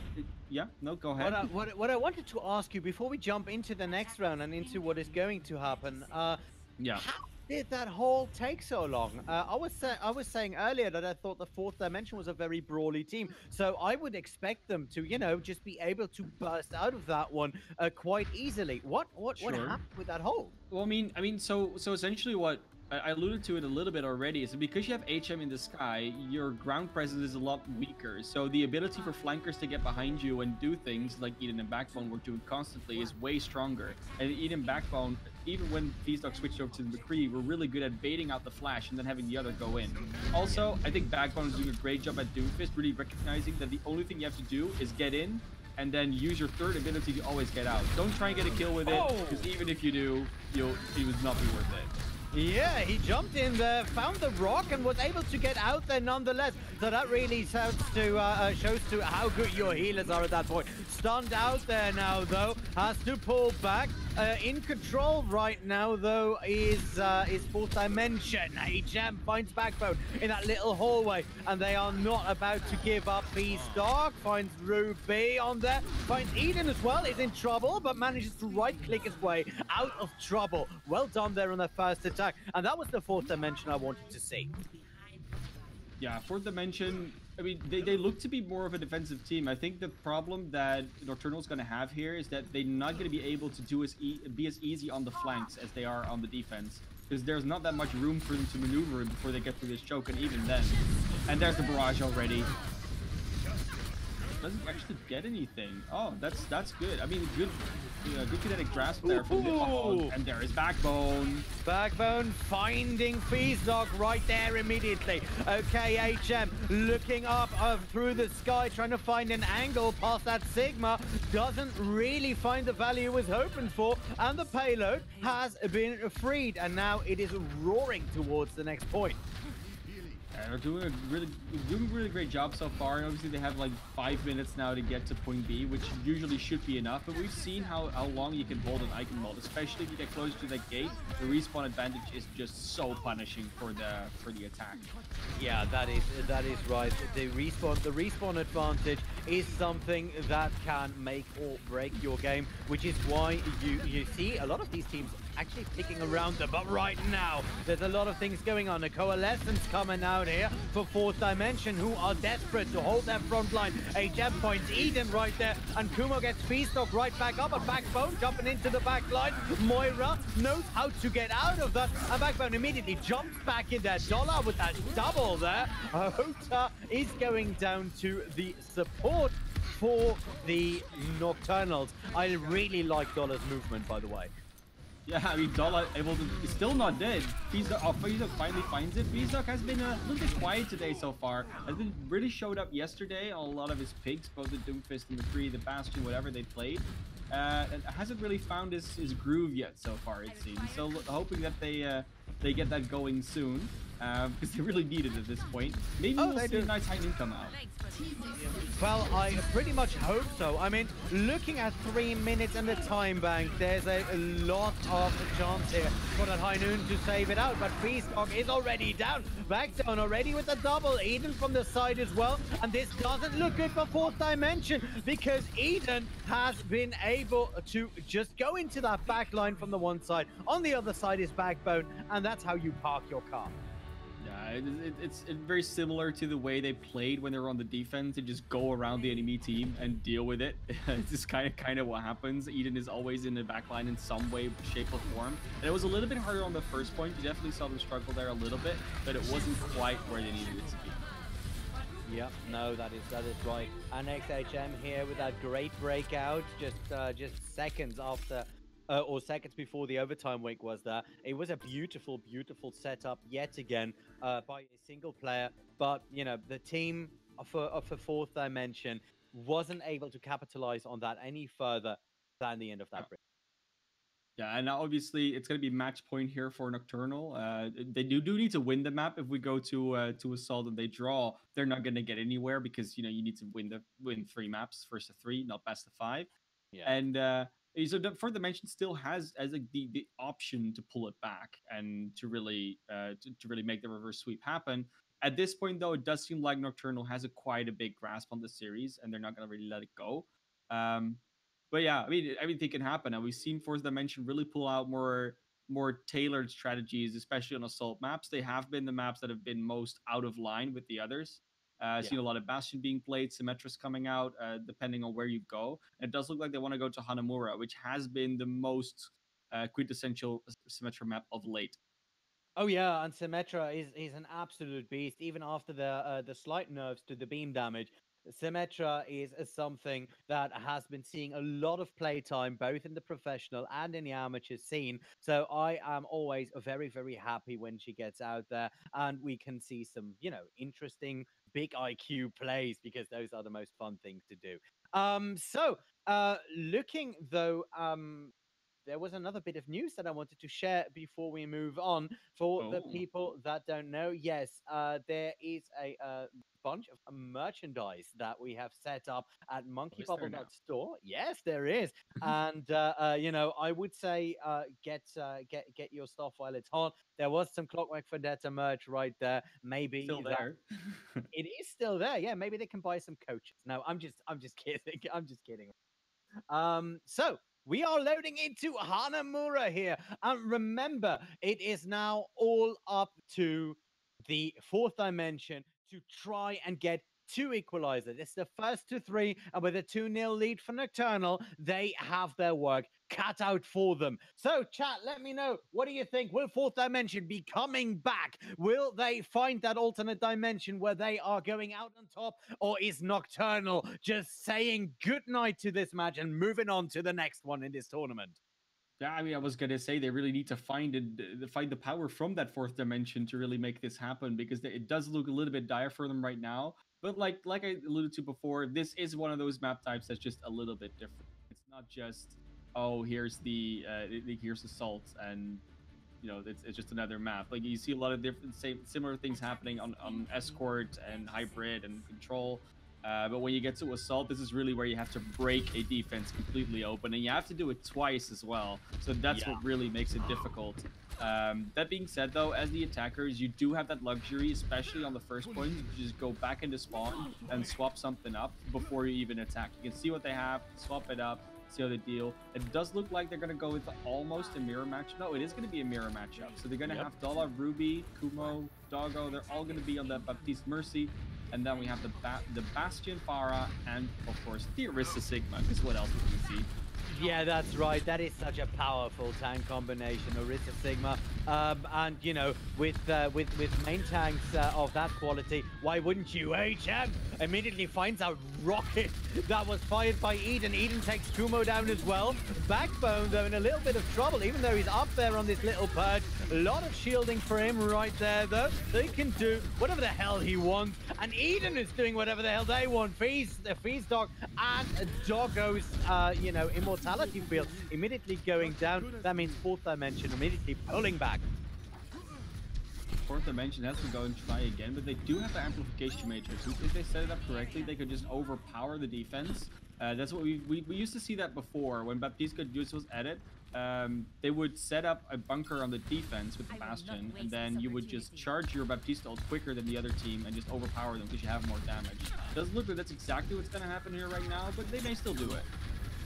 [SPEAKER 2] yeah, no, go ahead.
[SPEAKER 1] What I, what, what I wanted to ask you before we jump into the next round and into what is going to happen, uh,
[SPEAKER 2] yeah.
[SPEAKER 1] How did that hole take so long? Uh, I was I was saying earlier that I thought the fourth dimension was a very brawly team, so I would expect them to, you know, just be able to burst out of that one uh, quite easily. What what sure. what happened with that hole?
[SPEAKER 2] Well, I mean, I mean, so so essentially what I alluded to it a little bit already. So because you have HM in the sky, your ground presence is a lot weaker. So the ability for flankers to get behind you and do things like Eden and Backbone were doing constantly is way stronger. And Eden Backbone, even when Feastdog switched over to the McCree, were really good at baiting out the flash and then having the other go in. Also, I think Backbone is doing a great job at Doomfist, really recognizing that the only thing you have to do is get in and then use your third ability to always get out. Don't try and get a kill with it, because oh. even if you do, you'll it would not be worth it.
[SPEAKER 1] Yeah, he jumped in there, found the rock, and was able to get out there nonetheless. So that really sounds to uh, uh, shows to how good your healers are at that point. Stunned out there now, though, has to pull back. Uh, in control right now, though, is uh, is fourth dimension. HM finds Backbone in that little hallway, and they are not about to give up. Beast Dog finds Ruby on there, finds Eden as well, is in trouble, but manages to right-click his way out of trouble. Well done there on the first attack, and that was the fourth dimension I wanted to see.
[SPEAKER 2] Yeah, fourth dimension I mean, they, they look to be more of a defensive team. I think the problem that Nocturnal's going to have here is that they're not going to be able to do as e be as easy on the flanks as they are on the defense. Because there's not that much room for them to maneuver before they get through this choke, and even then. And there's the barrage already doesn't actually get anything. Oh, that's that's good. I mean, good, good kinetic grasp there from the, and there is Backbone.
[SPEAKER 1] Backbone finding Feastdog right there immediately. Okay, HM looking up uh, through the sky, trying to find an angle past that Sigma. Doesn't really find the value he was hoping for, and the payload has been freed, and now it is roaring towards the next point.
[SPEAKER 2] They're doing a really doing a really great job so far. And obviously they have like five minutes now to get to point B, which usually should be enough. But we've seen how, how long you can hold an Eichenwald, especially if you get close to that gate. The respawn advantage is just so punishing for the for the attack.
[SPEAKER 1] Yeah, that is that is right. The respawn the respawn advantage is something that can make or break your game, which is why you you see a lot of these teams actually picking around them. But right now, there's a lot of things going on. A coalescence coming out here for Fourth Dimension, who are desperate to hold their front line. A HM point, Eden right there, and Kumo gets Feastock right back up, and Backbone jumping into the back line. Moira knows how to get out of that, and Backbone immediately jumps back in there. Dollar with that double there. Hota is going down to the support for the Nocturnals. I really like Dollar's movement, by the way.
[SPEAKER 2] Yeah, I mean, is still not dead. Feastock, oh, finally finds it. Feastock has been a little bit quiet today so far. Has been really showed up yesterday on a lot of his picks, both the Doomfist and the Free, the Bastion, whatever they played. Uh, hasn't really found his, his groove yet so far, it seems. So hoping that they uh, they get that going soon because um, they really need it at this point. Maybe oh, we'll see do. a nice High Noon come out.
[SPEAKER 1] Well, I pretty much hope so. I mean, looking at three minutes and the time bank, there's a, lot of chance here for that High Noon to save it out. But Feastock is already down. Back down already with a double. Eden from the side as well. And this doesn't look good for Fourth Dimension because Eden has been able to just go into that back line from the one side. On the other side is Backbone, and that's how you park your car.
[SPEAKER 2] It, it, it's very similar to the way they played when they were on the defense and just go around the enemy team and deal with it. it's just kind of kind of what happens. Eden is always in the backline in some way, shape, or form. And it was a little bit harder on the first point. You definitely saw them struggle there a little bit, but it wasn't quite where they needed it to be.
[SPEAKER 1] Yep, no, that is that is right. And XHM here with that great breakout, just uh, just seconds after uh, or seconds before the overtime week was there. It was a beautiful, beautiful setup yet again uh, by a single player. But, you know, the team for, of a fourth dimension wasn't able to capitalize on that any further than the end of that break.
[SPEAKER 2] Yeah, and obviously it's going to be match point here for Nocturnal. Uh, they do, do need to win the map. If we go to uh, to Assault and they draw, they're not going to get anywhere because you know you need to win the win three maps, first of three, not best of five. Yeah. And uh, so the fourth dimension still has as the, the option to pull it back and to really uh, to, to really make the reverse sweep happen. At this point, though, it does seem like Nocturnal has a quite a big grasp on the series, and they're not going to really let it go. Um, but yeah, I mean, everything can happen, and we've seen Fourth Dimension really pull out more more tailored strategies, especially on assault maps. They have been the maps that have been most out of line with the others. Uh, yeah. seen a lot of Bastion being played, Symmetra's coming out, uh, depending on where you go. And it does look like they want to go to Hanamura, which has been the most uh, quintessential Symmetra map of late.
[SPEAKER 1] Oh yeah, and Symmetra is is an absolute beast. Even after the uh, the slight nerfs to the beam damage, Symmetra is, something that has been seeing a lot of playtime, both in the professional and in the amateur scene. So I am always very, very happy when she gets out there and we can see some, you know, interesting big IQ plays because those are the most fun things to do. Um, so uh, looking though, um, there was another bit of news that I wanted to share before we move on. For oh. the people that don't know, yes, uh, there is a, uh, bunch of merchandise that we have set up at Monkey Bubble Store. Yes, there is, and uh, uh, you know, I would say uh, get uh, get get your stuff while it's hot. There was some Clockwork Vendetta merch right there. Maybe
[SPEAKER 2] still there.
[SPEAKER 1] it is still there. Yeah, maybe they can buy some coaches. No, I'm just I'm just kidding. I'm just kidding. Um, so we are loading into Hanamura here. And remember, it is now all up to the fourth dimension to try and get two equalizers. It's the first to three, and with a 2 0 lead for Nocturnal, they have their work cut out for them. So, chat, let me know. What do you think? Will Fourth Dimension be coming back? Will they find that alternate dimension where they are going out on top? Or is Nocturnal just saying goodnight to this match and moving on to the next one in this tournament?
[SPEAKER 2] Yeah, I mean, I was gonna say they really need to find it, find the power from that fourth dimension to really make this happen because it does look a little bit dire for them right now. But like, like I alluded to before, this is one of those map types that's just a little bit different. It's not just, oh, here's the, uh, here's assault, and you know, it's, it's just another map. Like you see a lot of different, same, similar things happening on, on escort and hybrid and control. Uh, but when you get to assault, this is really where you have to break a defense completely open, and you have to do it twice as well. So that's yeah. what really makes it difficult. Um, that being said, though, as the attackers, you do have that luxury, especially on the first point, to just go back into spawn and swap something up before you even attack. You can see what they have, swap it up, see how they deal. It does look like they're going to go with almost a mirror match. No, it is going to be a mirror matchup. So they're going to
[SPEAKER 1] Yep.
[SPEAKER 2] have Dala, Ruby, Kumo, Doggo. They're all going to be on the Baptiste Mercy. And then we have the ba- the Bastion Pharah and, of course, the Orisa Sigma, because what else would we see?
[SPEAKER 1] Yeah, that's right. That is such a powerful tank combination, Orisa Sigma. Um, and you know, with uh, with with main tanks uh, of that quality, why wouldn't you? HM immediately finds a rocket that was fired by Eden. Eden takes Kumo down as well. Backbone though in a little bit of trouble, even though he's up there on this little perch. A lot of shielding for him right there though. They can do whatever the hell he wants, and Eden is doing whatever the hell they want. Feast, the Feast Dog and Doggo's, uh, you know, immortality field immediately going down. That means fourth dimension immediately pulling back.
[SPEAKER 2] Fourth Dimension has to go and try again, but they do have the Amplification Matrix. If they set it up correctly, they could just overpower the defense. Uh, that's what we, we we used to see that before when Baptiste could use was edit. Um, they would set up a bunker on the defense with the Bastion, and then you would just charge your Baptiste ult quicker than the other team and just overpower them because you have more damage. Doesn't look like that's exactly what's going to happen here right now, but they may still do it.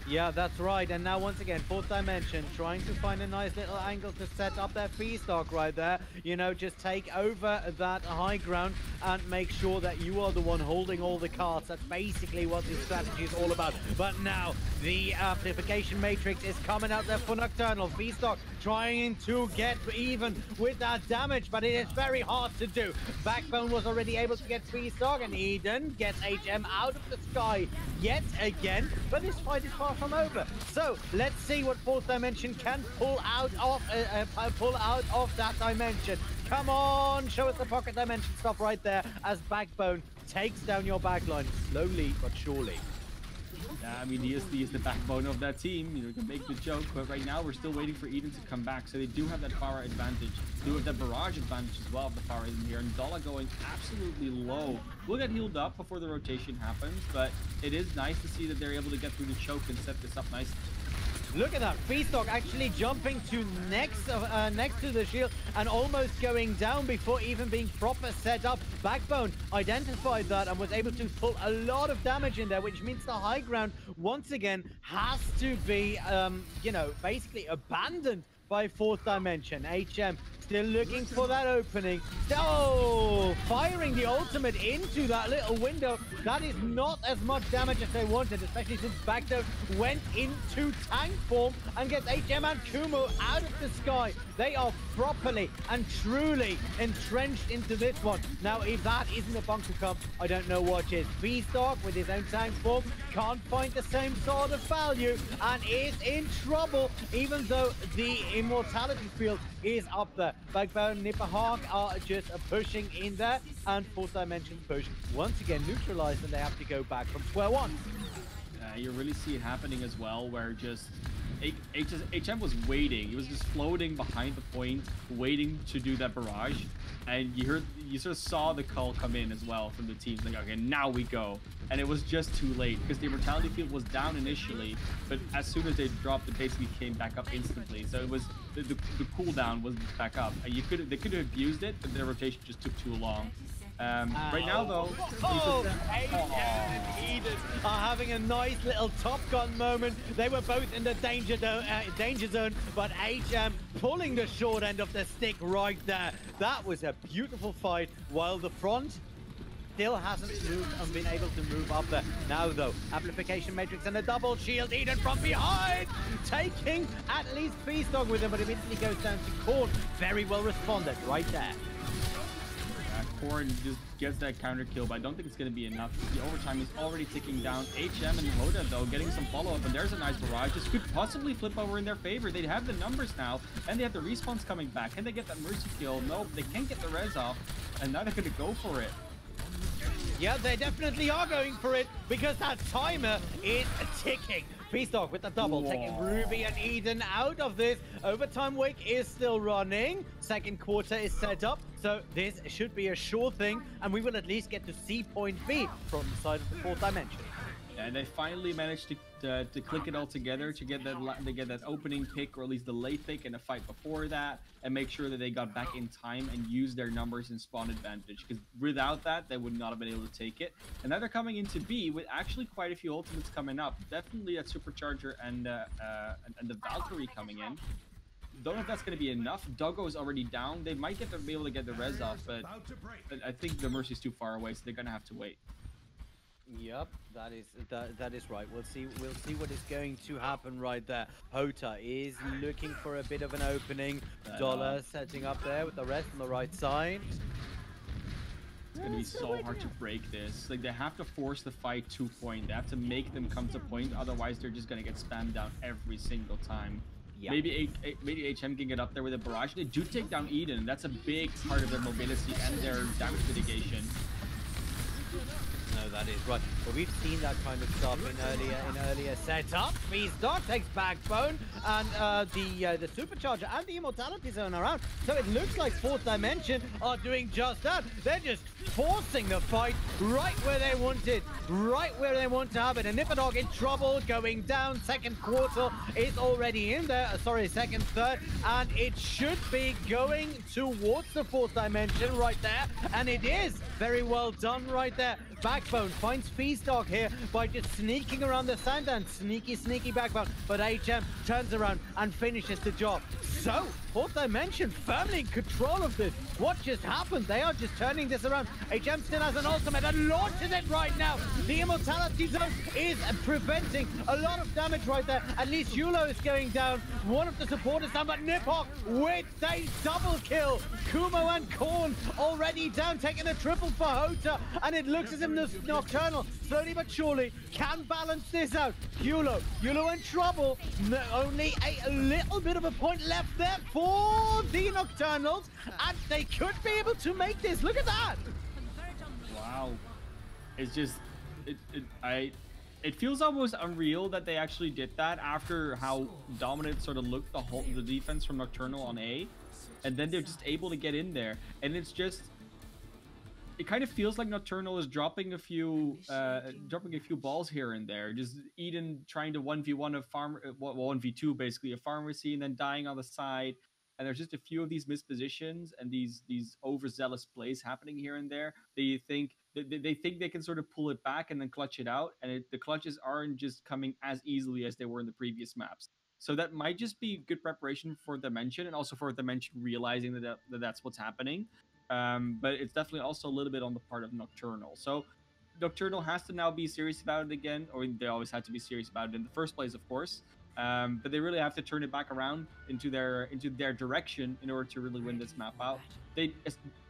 [SPEAKER 1] Yeah, that's right. And now once again, fourth dimension, trying to find a nice little angle to set up their dog right there. You know, just take over that high ground and make sure that you are the one holding all the cards. That's basically what this strategy is all about. But now the amplification matrix is coming out there for Nocturnal. Dog trying to get even with that damage, but it is very hard to do. Backbone was already able to get dog, and Eden gets HM out of the sky yet again. But this fight is far from over. So let's see what fourth dimension can pull out of uh, uh, pull out of that dimension. Come on, show us the pocket dimension stuff right there as Backbone takes down your backline slowly but surely.
[SPEAKER 2] Yeah, I mean, he is, he is the backbone of that team. You know, can make the joke, but right now we're still waiting for Eden to come back. So they do have that Pharah advantage. They do have that barrage advantage as well if the Pharah isn't here. And Dala going absolutely low. Will get healed up before the rotation happens, but it is nice to see that they're able to get through the choke and set this up nicely.
[SPEAKER 1] Look at that, Feastock actually jumping to next uh, next to the shield and almost going down before even being proper set up. Backbone identified that and was able to pull a lot of damage in there, which means the high ground once again has to be, um, you know, basically abandoned by fourth dimension. HM still looking for that opening. Oh, firing the ultimate into that little window. That is not as much damage as they wanted, especially since Bagdo went into tank form and gets HM and Kumo out of the sky. They are properly and truly entrenched into this one. Now, if that isn't a bunker cup, I don't know what is. Beastalk with his own tank form can't find the same sort of value and is in trouble, even though the immortality field is up there. Backbone, Nipperhawk are just pushing in there, and fourth dimension push once again neutralized, and they have to go back from square one.
[SPEAKER 2] Uh, you really see it happening as well, where just HM was waiting. He was just floating behind the point, waiting to do that barrage. And you heard, you sort of saw the call come in as well from the teams. Like, okay, now we go. And it was just too late because the immortality field was down initially, but as soon as they dropped, it basically came back up instantly. So it was the, the, the cooldown was back up. And you could they could have abused it, but their rotation just took too long. Um, right now, though,
[SPEAKER 1] Oh,
[SPEAKER 2] just-
[SPEAKER 1] Aiden and Eden are having a nice little Top Gun moment. They were both in the danger, uh, danger zone, but HM pulling the short end of the stick right there. That was a beautiful fight, while the front still hasn't moved and been able to move up there. Now, though, Amplification Matrix and a double shield. Eden from behind, taking at least Feastdog with him, but immediately goes down to Korn. Very well responded right there.
[SPEAKER 2] Korn just gets that counter kill, but I don't think it's going to be enough. The overtime is already ticking down. HM and Hoda, though, getting some follow-up, and there's a nice barrage. This could possibly flip over in their favor. They have the numbers now, and they have the respawns coming back. Can they get that Mercy kill? Nope, they can't get the res off, and now they're going to go for it.
[SPEAKER 1] Yeah, they definitely are going for it because that timer is ticking. Feastock with the double, taking Ruby and Eden out of this. Overtime wake is still running. Second quarter is set up, so this should be a sure thing, and we will at least get to see point B from the side of the fourth dimension.
[SPEAKER 2] And they finally managed to, to, to click it all together to get that to get that opening pick or at least the late pick in a fight before that and make sure that they got back in time and use their numbers and spawn advantage because without that they would not have been able to take it and now they're coming into B with actually quite a few ultimates coming up definitely that supercharger and uh, uh, and, and the Valkyrie coming in don't know if that's going to be enough. Doggo is already down. They might get to be able to get the res off, but, but I think the Mercy's too far away, so they're going to have to wait.
[SPEAKER 1] Yep, that is that that is right. We'll see we'll see what is going to happen right there. Hota is looking for a bit of an opening. Dollar setting up there with the rest on the right side.
[SPEAKER 2] It's gonna be so hard to break this. Like they have to force the fight to point. They have to make them come to point. Otherwise, they're just gonna get spammed down every single time. Yep. Maybe a, a, maybe HM can get up there with a barrage. They do take down Eden. That's a big part of their mobility and their damage mitigation
[SPEAKER 1] no, that is right. But we've seen that kind of stuff in earlier in earlier setups. Beastar takes backbone, and uh, the uh, the supercharger and the immortality zone around. So it looks like Fourth Dimension are doing just that. They're just forcing the fight right where they want it, right where they want to have it. And Nipodog in trouble, going down. Second quarter is already in there. Uh, sorry, second, third, and it should be going towards the Fourth Dimension right there, and it is very well done right there. Backbone finds feast Dog here by just sneaking around the sand and sneaky, sneaky Backbone. But HM turns around and finishes the job. So, Fourth Dimension firmly in control of this. What just happened? They are just turning this around. HM still has an ultimate and launches it right now. The Immortality Zone is preventing a lot of damage right there. At least Yulo is going down. One of the supporters down, but Niphawk with a double kill. Kumo and Korn already down, taking the triple for Hota. And it looks as if the Nocturnal, slowly but surely, can balance this out. Yulo, Yulo in trouble. No, only a, a little bit of a point left there for the Nocturnals. And they could be able to make this. Look at that.
[SPEAKER 2] Wow. It's just, it, it, I, it feels almost unreal that they actually did that after how dominant sort of looked the whole the defense from Nocturnal on A, and then they're just able to get in there, and it's just. It kind of feels like Nocturnal is dropping a few, uh, dropping a few balls here and there. Just Eden trying to one v one a farm, uh, one v two basically a pharmacy, and then dying on the side and there's just a few of these mispositions and these these overzealous plays happening here and there. They think they, they think they can sort of pull it back and then clutch it out, and it, the clutches aren't just coming as easily as they were in the previous maps. So that might just be good preparation for Dimension, and also for Dimension realizing that, that, that that's what's happening. Um, but it's definitely also a little bit on the part of Nocturnal. So Nocturnal has to now be serious about it again, or they always had to be serious about it in the first place, of course. Um, but they really have to turn it back around into their into their direction in order to really win this map out. They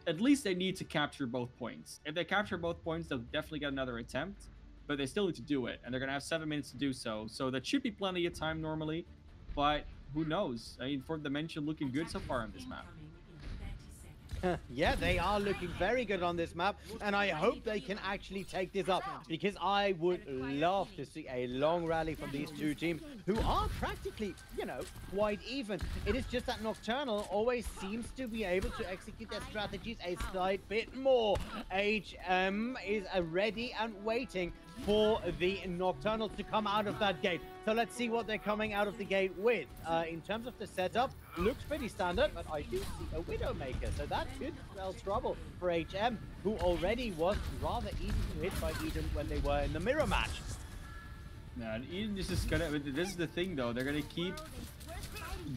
[SPEAKER 2] at least they need to capture both points. If they capture both points, they'll definitely get another attempt. But they still need to do it, and they're gonna have seven minutes to do so. So that should be plenty of time normally. But who knows? I mean, Fourth Dimension looking good so far on this map.
[SPEAKER 1] yeah, they are looking very good on this map, and I hope they can actually take this up because I would love to see a long rally from these two teams who are practically, you know, quite even. It is just that Nocturnal always seems to be able to execute their strategies a slight bit more. HM is ready and waiting for the Nocturnals to come out of that gate. So let's see what they're coming out of the gate with. Uh, in terms of the setup, looks pretty standard, but I do see a Widowmaker. So that could spell trouble for HM, who already was rather easy to hit by Eden when they were in the mirror match.
[SPEAKER 2] Yeah, Eden is just gonna. This is the thing, though. They're gonna keep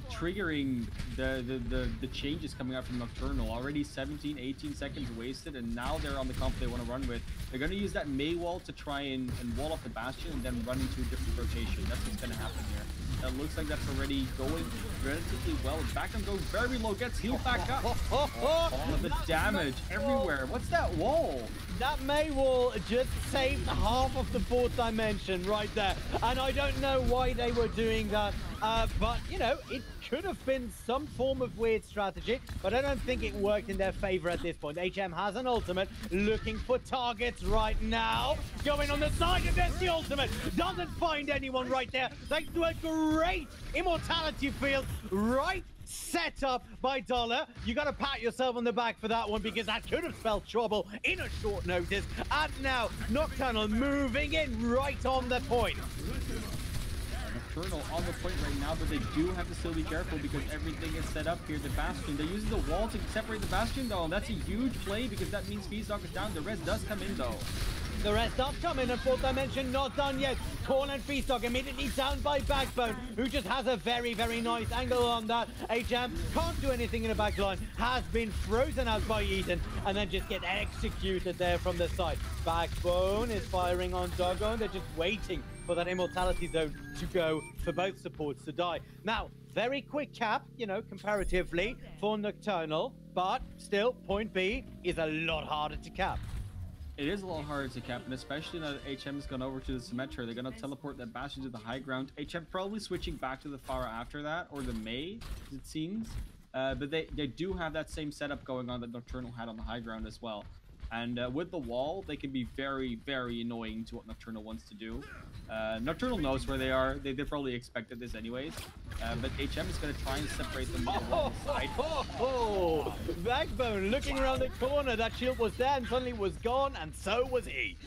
[SPEAKER 2] triggering the, the, the, the, changes coming out from Nocturnal. Already 17, 18 seconds wasted, and now they're on the comp they want to run with. They're going to use that Mei wall to try and, and wall off the Bastion and then run into a different rotation. That's what's going to happen here. That looks like that's already going relatively well. Back and goes very low, gets healed back up. All of the damage everywhere. What's that wall?
[SPEAKER 1] That Mei wall just saved half of the fourth dimension right there. And I don't know why they were doing that. Uh, but, you know, it could have been some form of weird strategy, but I don't think it worked in their favor at this point. HM has an ultimate, looking for targets right now. Going on the side of this, the ultimate doesn't find anyone right there, thanks to a great immortality field right set up by Dollar. You got to pat yourself on the back for that one because that could have spelled trouble in a short notice. And now Nocturnal moving in right on the point.
[SPEAKER 2] Nocturnal on the point right now, but they do have to still be careful because everything is set up here. The Bastion, they're using the wall to separate the Bastion though, that's a huge play because that means Feastock is down. The rest does come in though.
[SPEAKER 1] The rest does come in, and fourth dimension not done yet. Corn and Feastock immediately down by Backbone, who just has a very, very nice angle on that. HM can't do anything in the back line, has been frozen out by Eden, and then just get executed there from the side. Backbone is firing on Doggo, they're just waiting for that immortality zone to go for both supports to die. Now, very quick cap, you know, comparatively for Nocturnal, but still, point B is a lot harder to cap.
[SPEAKER 2] It is a lot harder to cap, and especially now that HM has gone over to the Symmetra, they're going to teleport that Bastion to the high ground. HM probably switching back to the Pharah after that, or the Mei, it seems. Uh, but they, they do have that same setup going on that Nocturnal had on the high ground as well. And uh, with the wall, they can be very, very annoying to what Nocturnal wants to do. Uh, Nocturnal knows where they are. They, they probably expected this anyways. Uh, but HM is going to try and separate them
[SPEAKER 1] Oh,
[SPEAKER 2] the side.
[SPEAKER 1] oh, oh, Backbone looking around the corner. That shield was there and suddenly was gone, and so was he.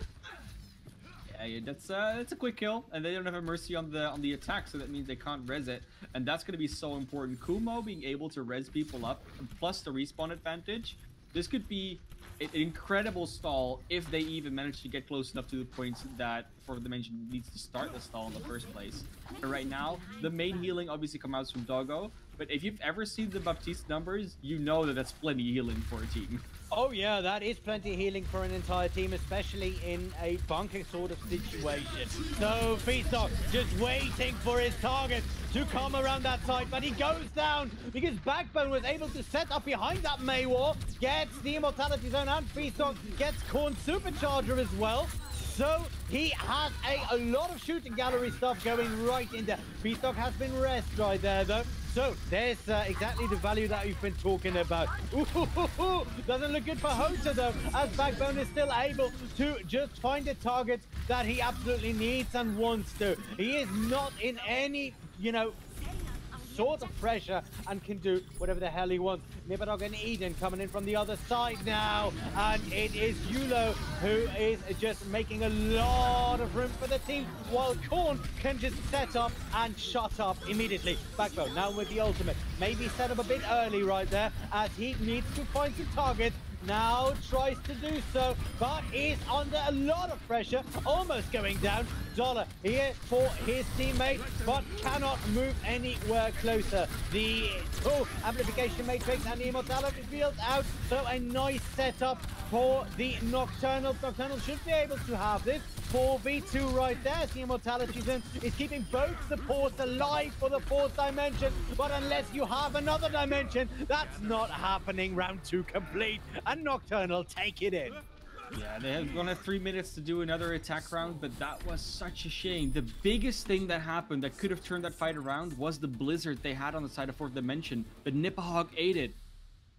[SPEAKER 2] Yeah, yeah, that's uh, that's a quick kill, and they don't have a mercy on the on the attack, so that means they can't res it, and that's going to be so important. Kumo being able to res people up, plus the respawn advantage, this could be an incredible stall if they even manage to get close enough to the points that Fourth Dimension needs to start the stall in the first place. But right now, the main healing obviously comes out from Doggo, but if you've ever seen the Baptiste numbers, you know that that's plenty healing for a team.
[SPEAKER 1] Oh yeah, that is plenty healing for an entire team, especially in a bunker sort of situation. So Feastock just waiting for his target to come around that side, but he goes down because Backbone was able to set up behind that Mei wall, gets the Immortality Zone, and Feastock gets Corn Supercharger as well. So he has a, a lot of shooting gallery stuff going right in there. Feastock has been rest right there though. So there's uh, exactly the value that we've been talking about. Ooh, doesn't look good for Hota though, as Backbone is still able to just find the target that he absolutely needs and wants to. He is not in any, you know, sort of pressure and can do whatever the hell he wants. Nibadog and Eden coming in from the other side now. And it is Yulo who is just making a lot of room for the team while Korn can just set up and shut up immediately. Backbone now with the ultimate. Maybe set up a bit early right there as he needs to find some targets now tries to do so, but is under a lot of pressure, almost going down. Dollar here for his teammate, but cannot move anywhere closer. The oh, amplification matrix and the immortality field out, so a nice setup for the Nocturnal. Nocturnal should be able to have this. 4v2 right there. The Immortality Zone is keeping both supports alive for the fourth dimension. But unless you have another dimension, that's not happening. Round two complete. And Nocturnal take it in.
[SPEAKER 2] Yeah, they have have three minutes to do another attack round, but that was such a shame. The biggest thing that happened that could have turned that fight around was the blizzard they had on the side of fourth dimension. but Nipahog ate it.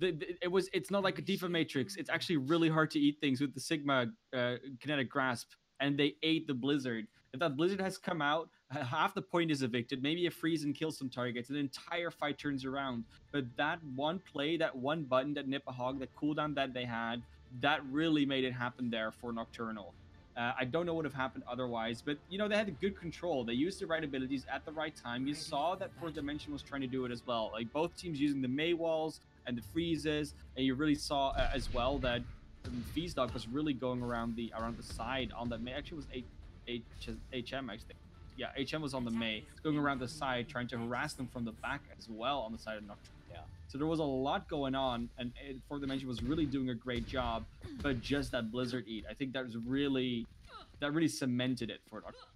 [SPEAKER 2] It was it's not like a D.Va Matrix. It's actually really hard to eat things with the Sigma uh, kinetic grasp, and they ate the blizzard. If that blizzard has come out, half the point is evicted. Maybe a freeze and kill some targets. An entire fight turns around. But that one play, that one button that Nipahog, that cooldown that they had, that really made it happen there for Nocturnal. Uh, I don't know what would have happened otherwise, but you know they had good control. They used the right abilities at the right time. You saw that Fourth Dimension was trying to do it as well. Like both teams using the Mei walls and the freezes, and you really saw uh, as well that um, Feastock was really going around the around the side on that Mei. Actually, it was H, H, HM actually. Yeah, HM was on the Mei, going around the side, trying to harass them from the back as well on the side of Nocturnal.
[SPEAKER 1] Yeah.
[SPEAKER 2] So there was a lot going on, and it, Fourth Dimension was really doing a great job. But just that Blizzard eat, I think that was really, that really cemented it for Nocturnal.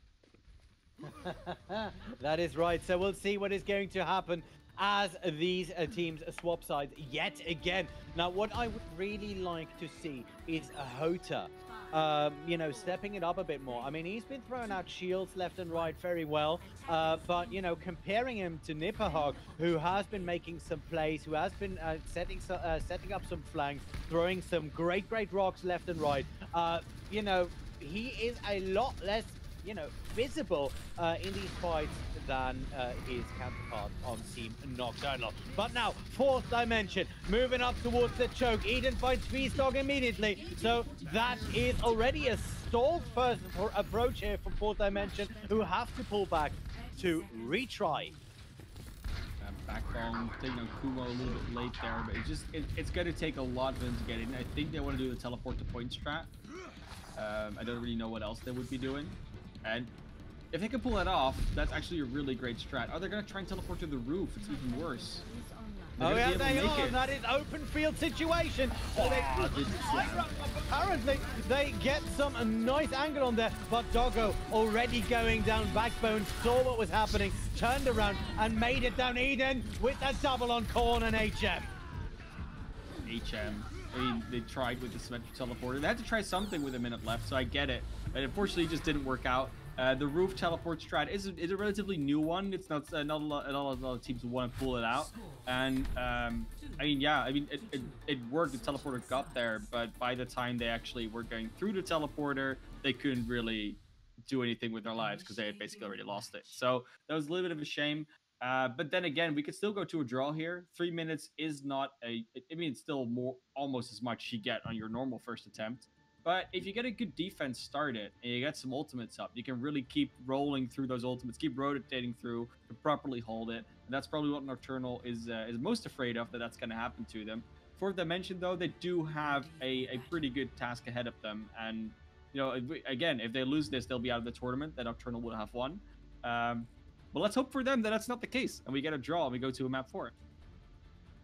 [SPEAKER 1] that is right. So we'll see what is going to happen as these uh, teams swap sides yet again. Now, what I would really like to see is a Hota, um, you know, stepping it up a bit more. I mean, he's been throwing out shields left and right very well, uh, but you know, comparing him to Nipahog, who has been making some plays, who has been uh, setting uh, setting up some flanks, throwing some great, great rocks left and right. Uh, you know, he is a lot less you know, visible uh, in these fights than uh, his counterpart on Team Nocturnal. But now, fourth dimension, moving up towards the choke. Eden finds Beastdog immediately, so that is already a stalled first approach here from fourth dimension, who have to pull back to retry
[SPEAKER 2] taking on Kumo a little bit late there, but it's just it, it's going to take a lot of them to get in. I think they want to do the teleport to point strat. Um, I don't really know what else they would be doing, and if they can pull that off, that's actually a really great strat. Are they're going to try and teleport to the roof? It's even worse.
[SPEAKER 1] Oh, they're oh yeah, they are. It. That is open field situation. So they, apparently, they get some nice angle on there, but Doggo already going down backbone, saw what was happening, turned around and made it down Eden with a double on Corn and HM.
[SPEAKER 2] HM. Mean, they tried with the Symmetra teleporter. They had to try something with a minute left, so I get it. But unfortunately, it just didn't work out. Uh, the roof teleport strat is a, is a relatively new one. It's not uh, not a lot, not a lot of teams want to pull it out. And um, I mean, yeah, I mean, it, it, it, worked. The teleporter got there, but by the time they actually were going through the teleporter, they couldn't really do anything with their lives because they had basically already lost it. So that was a little bit of a shame. Uh, but then again, we could still go to a draw here. Three minutes is not a. I mean, it's still more almost as much you get on your normal first attempt. But if you get a good defense started and you get some ultimates up, you can really keep rolling through those ultimates, keep rotating through to properly hold it. And that's probably what Nocturnal is uh, is most afraid of, that that's going to happen to them. Fourth Dimension, though, they do have a, a pretty good task ahead of them. And, you know, again, if they lose this, they'll be out of the tournament. That Nocturnal will have won. Um, but let's hope for them that that's not the case. And we get a draw and we go to a map four.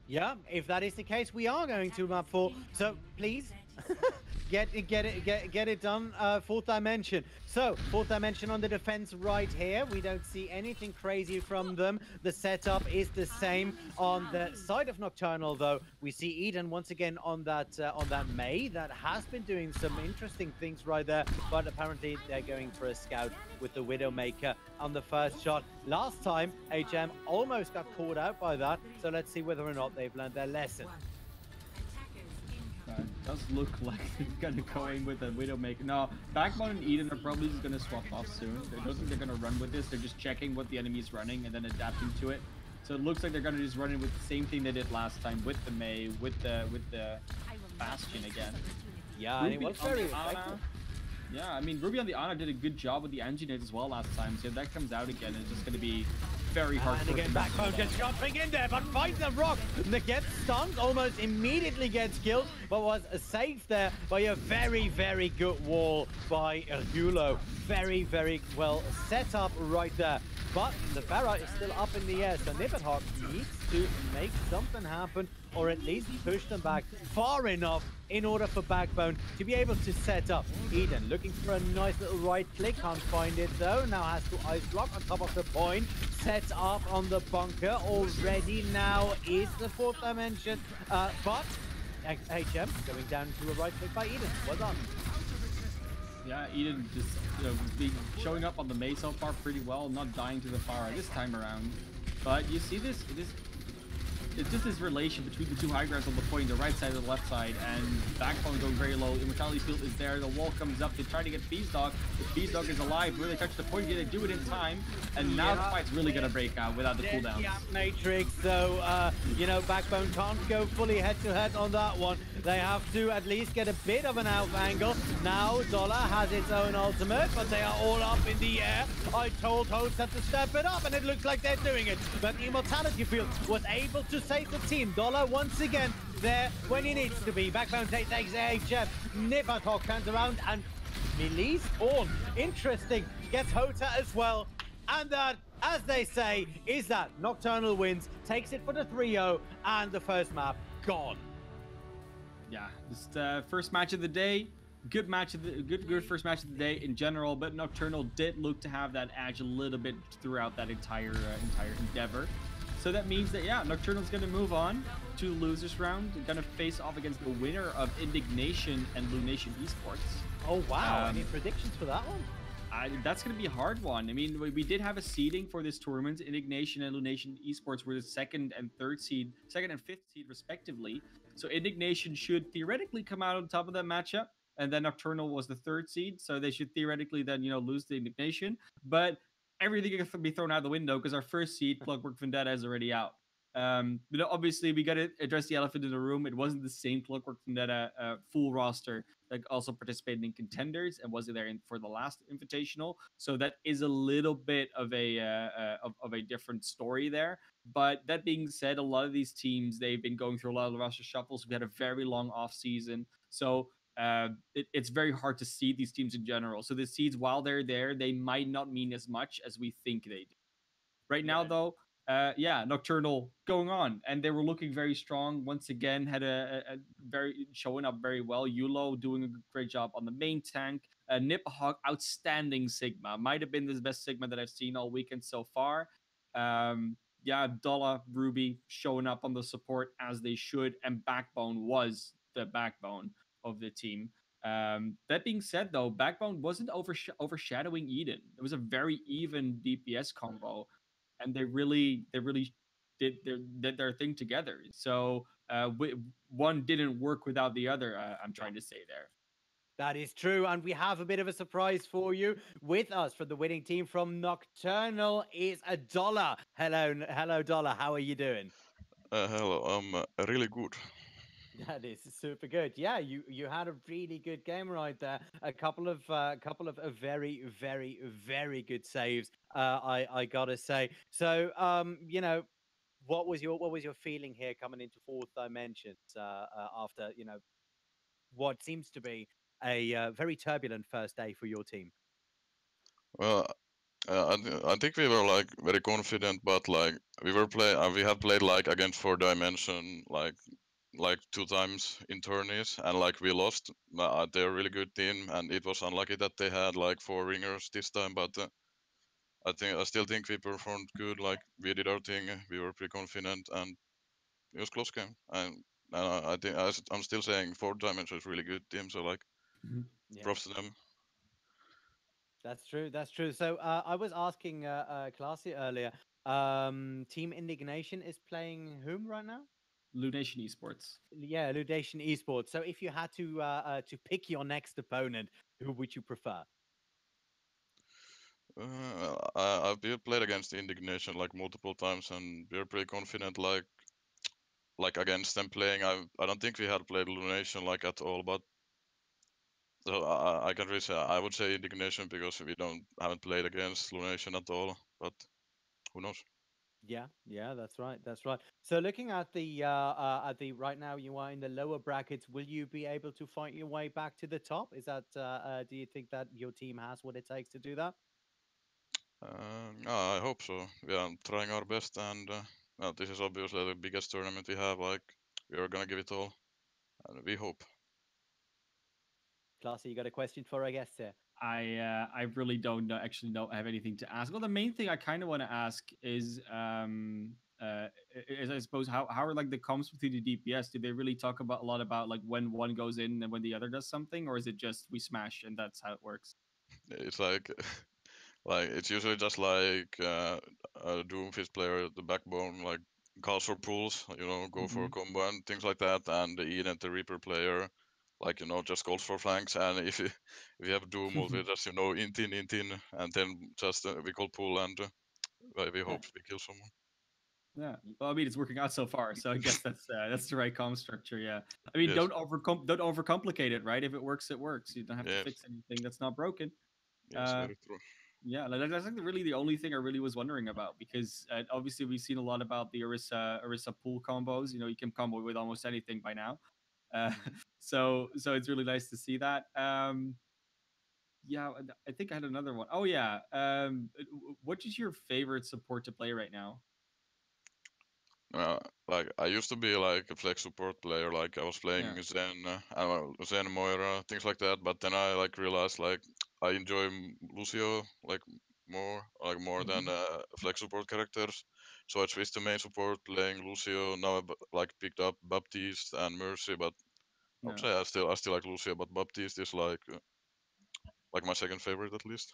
[SPEAKER 1] Yeah, if that is the case, we are going to map four. So please get it, get it, get get it done. Uh, fourth dimension. So fourth dimension on the defense right here. We don't see anything crazy from them. The setup is the same on the side of Nocturnal, though. We see Eden once again on that uh, on that Mei that has been doing some interesting things right there. But apparently they're going for a scout with the Widowmaker on the first shot. Last time HM almost got caught out by that. So let's see whether or not they've learned their lesson.
[SPEAKER 2] Does look like they're gonna go in with a Widowmaker. No, Backbone and Eden are probably just gonna swap off soon. I don't think they're gonna run with this. They're just checking what the enemy is running and then adapting to it. So it looks like they're gonna just run in with the same thing they did last time with the Mei, with the with the Bastion again.
[SPEAKER 1] Yeah, Ruby it was very effective.
[SPEAKER 2] Yeah, I mean Ruby on the Ana did a good job with the Engineers as well last time. So if that comes out again, it's just gonna be very hard.
[SPEAKER 1] And again, Backbone just jumping in there, but finds the rock. The gets stunned, almost immediately gets killed, but was saved there by a very, very good wall by Hulo. Very, very well set up right there. But the Pharah is still up in the air, so Nipperdhawk needs to make something happen or at least push them back far enough in order for Backbone to be able to set up. Eden looking for a nice little right click, can't find it though. Now has to ice block on top of the point. Set up on the bunker already now is the fourth dimension. Uh, but HM going down to a right click by Eden. Well done.
[SPEAKER 2] Yeah, Eden just you know, being, showing up on the Mei so far pretty well, not dying to the fire this time around. But you see this, it is it's just this relation between the two high grounds on the point, the right side and the left side, and Backbone going very low. Immortality Field is there. The wall comes up. They try to get Beastdog. If Beastdog is alive, really touch the point. They do it in time, and now yeah. the fight's really gonna break out without the cooldowns.
[SPEAKER 1] Yeah, Matrix. So uh, you know, Backbone can't go fully head to head on that one. They have to at least get a bit of an out angle. Now Dollar has its own ultimate, but they are all up in the air. I told hosts to step it up, and it looks like they're doing it. But Immortality Field was able to save the team. Dollar once again there when he needs to be. Backbone takes AHF. Nipperdhawk turns around and release on. Interesting. Gets Hota as well. And that, as they say, is that Nocturnal wins, takes it for the 3-0, and the first map gone.
[SPEAKER 2] Yeah, just uh, first match of the day. Good match of the good good first match of the day in general, but Nocturnal did look to have that edge a little bit throughout that entire uh, entire endeavor. So that means that, yeah, Nocturnal's going to move on to losers round. Going to face off against the winner of Indignation and Lunation Esports.
[SPEAKER 1] Oh, wow. Um, Any predictions for that one?
[SPEAKER 2] I, that's going to be a hard one. I mean, we, we, did have a seeding for this tournament. Indignation and Lunation Esports were the second and third seed, second and fifth seed respectively. So Indignation should theoretically come out on top of that matchup. and then Nocturnal was the third seed, so they should theoretically then you know lose the indignation. But everything can be thrown out the window because our first seed, Clockwork Vendetta, is already out. Um, but obviously, we got to address the elephant in the room. It wasn't the same Clockwork Vendetta uh, full roster that also participated in contenders and wasn't there in, for the last Invitational. So that is a little bit of a uh, uh, of, of, a different story there. But that being said, a lot of these teams they've been going through a lot of roster shuffles. We had a very long off season, so uh, it, it's very hard to see these teams in general. So the seeds, while they're there, they might not mean as much as we think they do. Right now, though, uh, yeah, Nocturnal going on, and they were looking very strong once again. Had a, a, a very showing up very well. Yulo doing a great job on the main tank. Uh, Niphawk, outstanding Sigma. Might have been the best Sigma that I've seen all weekend so far. Um, yeah, Dollar, Ruby showing up on the support as they should, and Backbone was the backbone of the team. Um, that being said, though, Backbone wasn't oversh- overshadowing Eden. It was a very even DPS combo and they really they really did their did their thing together. So uh, one didn't work without the other. Uh, I'm trying to say there.
[SPEAKER 1] That is true, and we have a bit of a surprise for you. With us from the winning team from Nocturnal is a dollar. Hello, hello, dollar. How are you doing?
[SPEAKER 3] Uh, hello, I'm uh, really good.
[SPEAKER 1] That is super good. Yeah, you you had a really good game right there. A couple of a uh, couple of uh, very very very good saves. Uh, I I gotta say. So um, you know, what was your what was your feeling here coming into fourth dimensions uh, uh after you know what seems to be a uh, very turbulent first day for your team?
[SPEAKER 3] Well, uh, I, th- I think we were like very confident, but like we were play, uh, we had played like against four dimension like like two times in tourneys and like we lost uh, they're a really good team and it was unlucky that they had like four ringers this time but uh, i think i still think we performed good like we did our thing we were pretty confident and it was close game and uh, i think I, am still saying four dimension is really good team so like mm-hmm. yeah. props to them
[SPEAKER 1] that's true that's true so uh, i was asking uh, uh classy earlier um team indignation is playing whom right now
[SPEAKER 2] Lunation Esports.
[SPEAKER 1] Yeah, Lunation Esports. So if you had to uh, uh, to pick your next opponent, who would you prefer?
[SPEAKER 3] Uh, I, I've played against Indignation like multiple times, and we're pretty confident. Like, like against them playing, I I don't think we had played Lunation like at all, but so I, I can really say I would say Indignation because we don't haven't played against Lunation at all. But who knows?
[SPEAKER 1] Yeah, yeah, that's right, that's right. So looking at the uh, uh, at the right now, you are in the lower brackets. Will you be able to fight your way back to the top? Is that uh, uh do you think that your team has what it takes to do that?
[SPEAKER 3] Uh, I hope so. We are trying our best, and uh, well, this is obviously the biggest tournament we have. Like we are gonna give it all, and we hope.
[SPEAKER 1] Classy, you got a question for our guest here?
[SPEAKER 2] I uh, I really don't know, actually don't have anything to ask. Well, the main thing I kind of want to ask is um uh is I suppose how how are like the comps between the DPS? Do they really talk about a lot about like when one goes in and when the other does something, or is it just we smash and that's how it works?
[SPEAKER 3] It's like like it's usually just like uh, a Doomfist player, the backbone, like calls for pulls, you know, go mm-hmm. for a combo and things like that, and the Eden, the Reaper player like you know just calls for flanks and if you if you have doom we just you know int in int in and then just uh, we call pull and uh, we hope we kill someone
[SPEAKER 2] yeah well i mean it's working out so far so i guess that's uh, that's the right com structure yeah i mean yes. don't overcom don't overcomplicate it right if it works it works you don't have yes. to fix anything that's not broken
[SPEAKER 3] yes, uh, very true.
[SPEAKER 2] Yeah, that's like really the only thing I really was wondering about because uh, obviously we've seen a lot about the Orisa Orisa pool combos. You know, you can combo with almost anything by now. Uh, so so it's really nice to see that. Um, yeah, I think I had another one. Oh yeah, um, what is your favorite support to play right now?
[SPEAKER 3] Uh, like I used to be like a flex support player. Like I was playing yeah. Zen, uh, Zen Moira, things like that. But then I like realized like I enjoy Lucio like more, like more mm-hmm. than uh, flex support characters. So I switched to main support, playing Lucio. Now I like picked up Baptiste and Mercy, but no. I'd say I still I still like Lucio, but Baptiste is like uh, like my second favorite at least.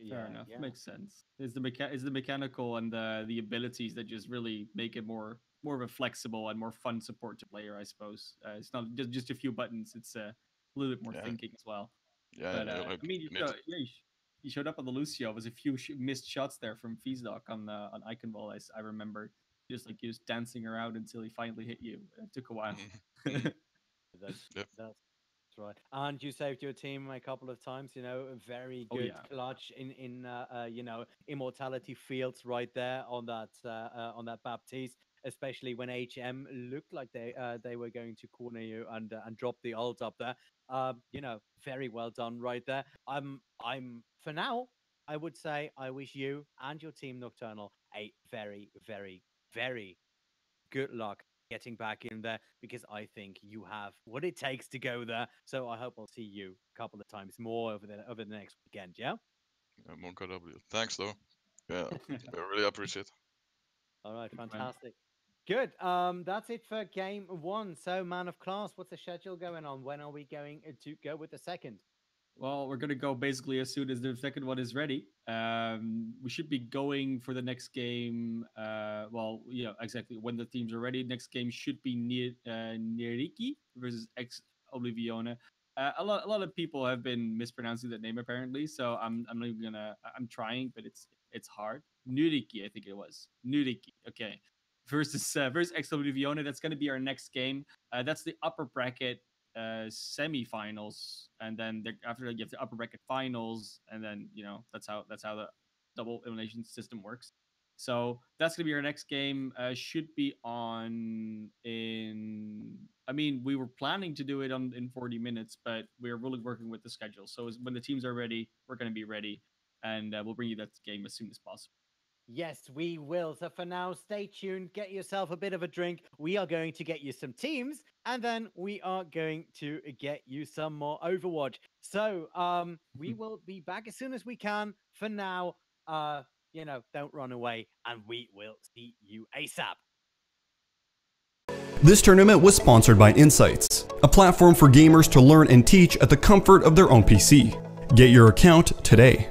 [SPEAKER 2] Yeah, Fair enough, yeah. makes sense. Is the mecha- is the mechanical and the the abilities that just really make it more more of a flexible and more fun support to player, I suppose. Uh, it's not just just a few buttons. It's uh, a a little bit more
[SPEAKER 3] Yeah.
[SPEAKER 2] thinking as well.
[SPEAKER 3] Yeah,
[SPEAKER 2] But
[SPEAKER 3] yeah,
[SPEAKER 2] uh,
[SPEAKER 3] like,
[SPEAKER 2] I mean, you,
[SPEAKER 3] need to-
[SPEAKER 2] yeah, you, showed up on the Lucio. It was a few sh- missed shots there from Fizdok on the on Iconball. I remember just like he was dancing around until he finally hit you. It took a while.
[SPEAKER 1] That's,
[SPEAKER 3] Yep.
[SPEAKER 1] that's right. And you saved your team a couple of times. You know, a very
[SPEAKER 2] Oh,
[SPEAKER 1] good
[SPEAKER 2] yeah.
[SPEAKER 1] clutch in in uh, uh, you know immortality fields right there on that uh, uh, on that Baptiste. Especially when HM looked like they uh, they were going to corner you and uh, and drop the ult up there. Um, you know, very well done right there. I'm I'm for now. I would say I wish you and your team Nocturnal a very very very good luck getting back in there because I think you have what it takes to go there. So I hope I'll see you a couple of times more over the over the next weekend. Yeah.
[SPEAKER 3] yeah, Monka W. Thanks though. Yeah, I really appreciate.
[SPEAKER 1] All right. Fantastic. Good. Um, that's it for game one. So, man of class, what's the schedule going on? When are we going uh, to go with the second?
[SPEAKER 2] Well, we're gonna go basically as soon as the second one is ready. Um, we should be going for the next game. Uh, well, yeah, exactly. When the teams are ready, next game should be near uh, versus ex Oblivione. Uh, a lot, a lot of people have been mispronouncing that name apparently, so I'm, I'm not gonna. I'm trying, but it's, it's hard. Nuriki, I think it was Nuriki. Okay, versus uh, versus ex Oblivione. That's gonna be our next game. Uh, that's the upper bracket uh semifinals and then after that you have the upper bracket finals and then you know that's how that's how the double elimination system works. So that's gonna be our next game uh should be on in i mean we were planning to do it on in 40 minutes but we're really working with the schedule. So when the teams are ready we're gonna be ready and uh, we'll bring you that game as soon as possible
[SPEAKER 1] Yes, we will. So for now, stay tuned. Get yourself a bit of a drink. We are going to get you some teams, and then we are going to get you some more Overwatch. So um, we will be back as soon as we can. For now, uh, you know, don't run away, and we will see you ASAP.
[SPEAKER 4] This tournament was sponsored by Insights, a platform for gamers to learn and teach at the comfort of their own PC. Get your account today.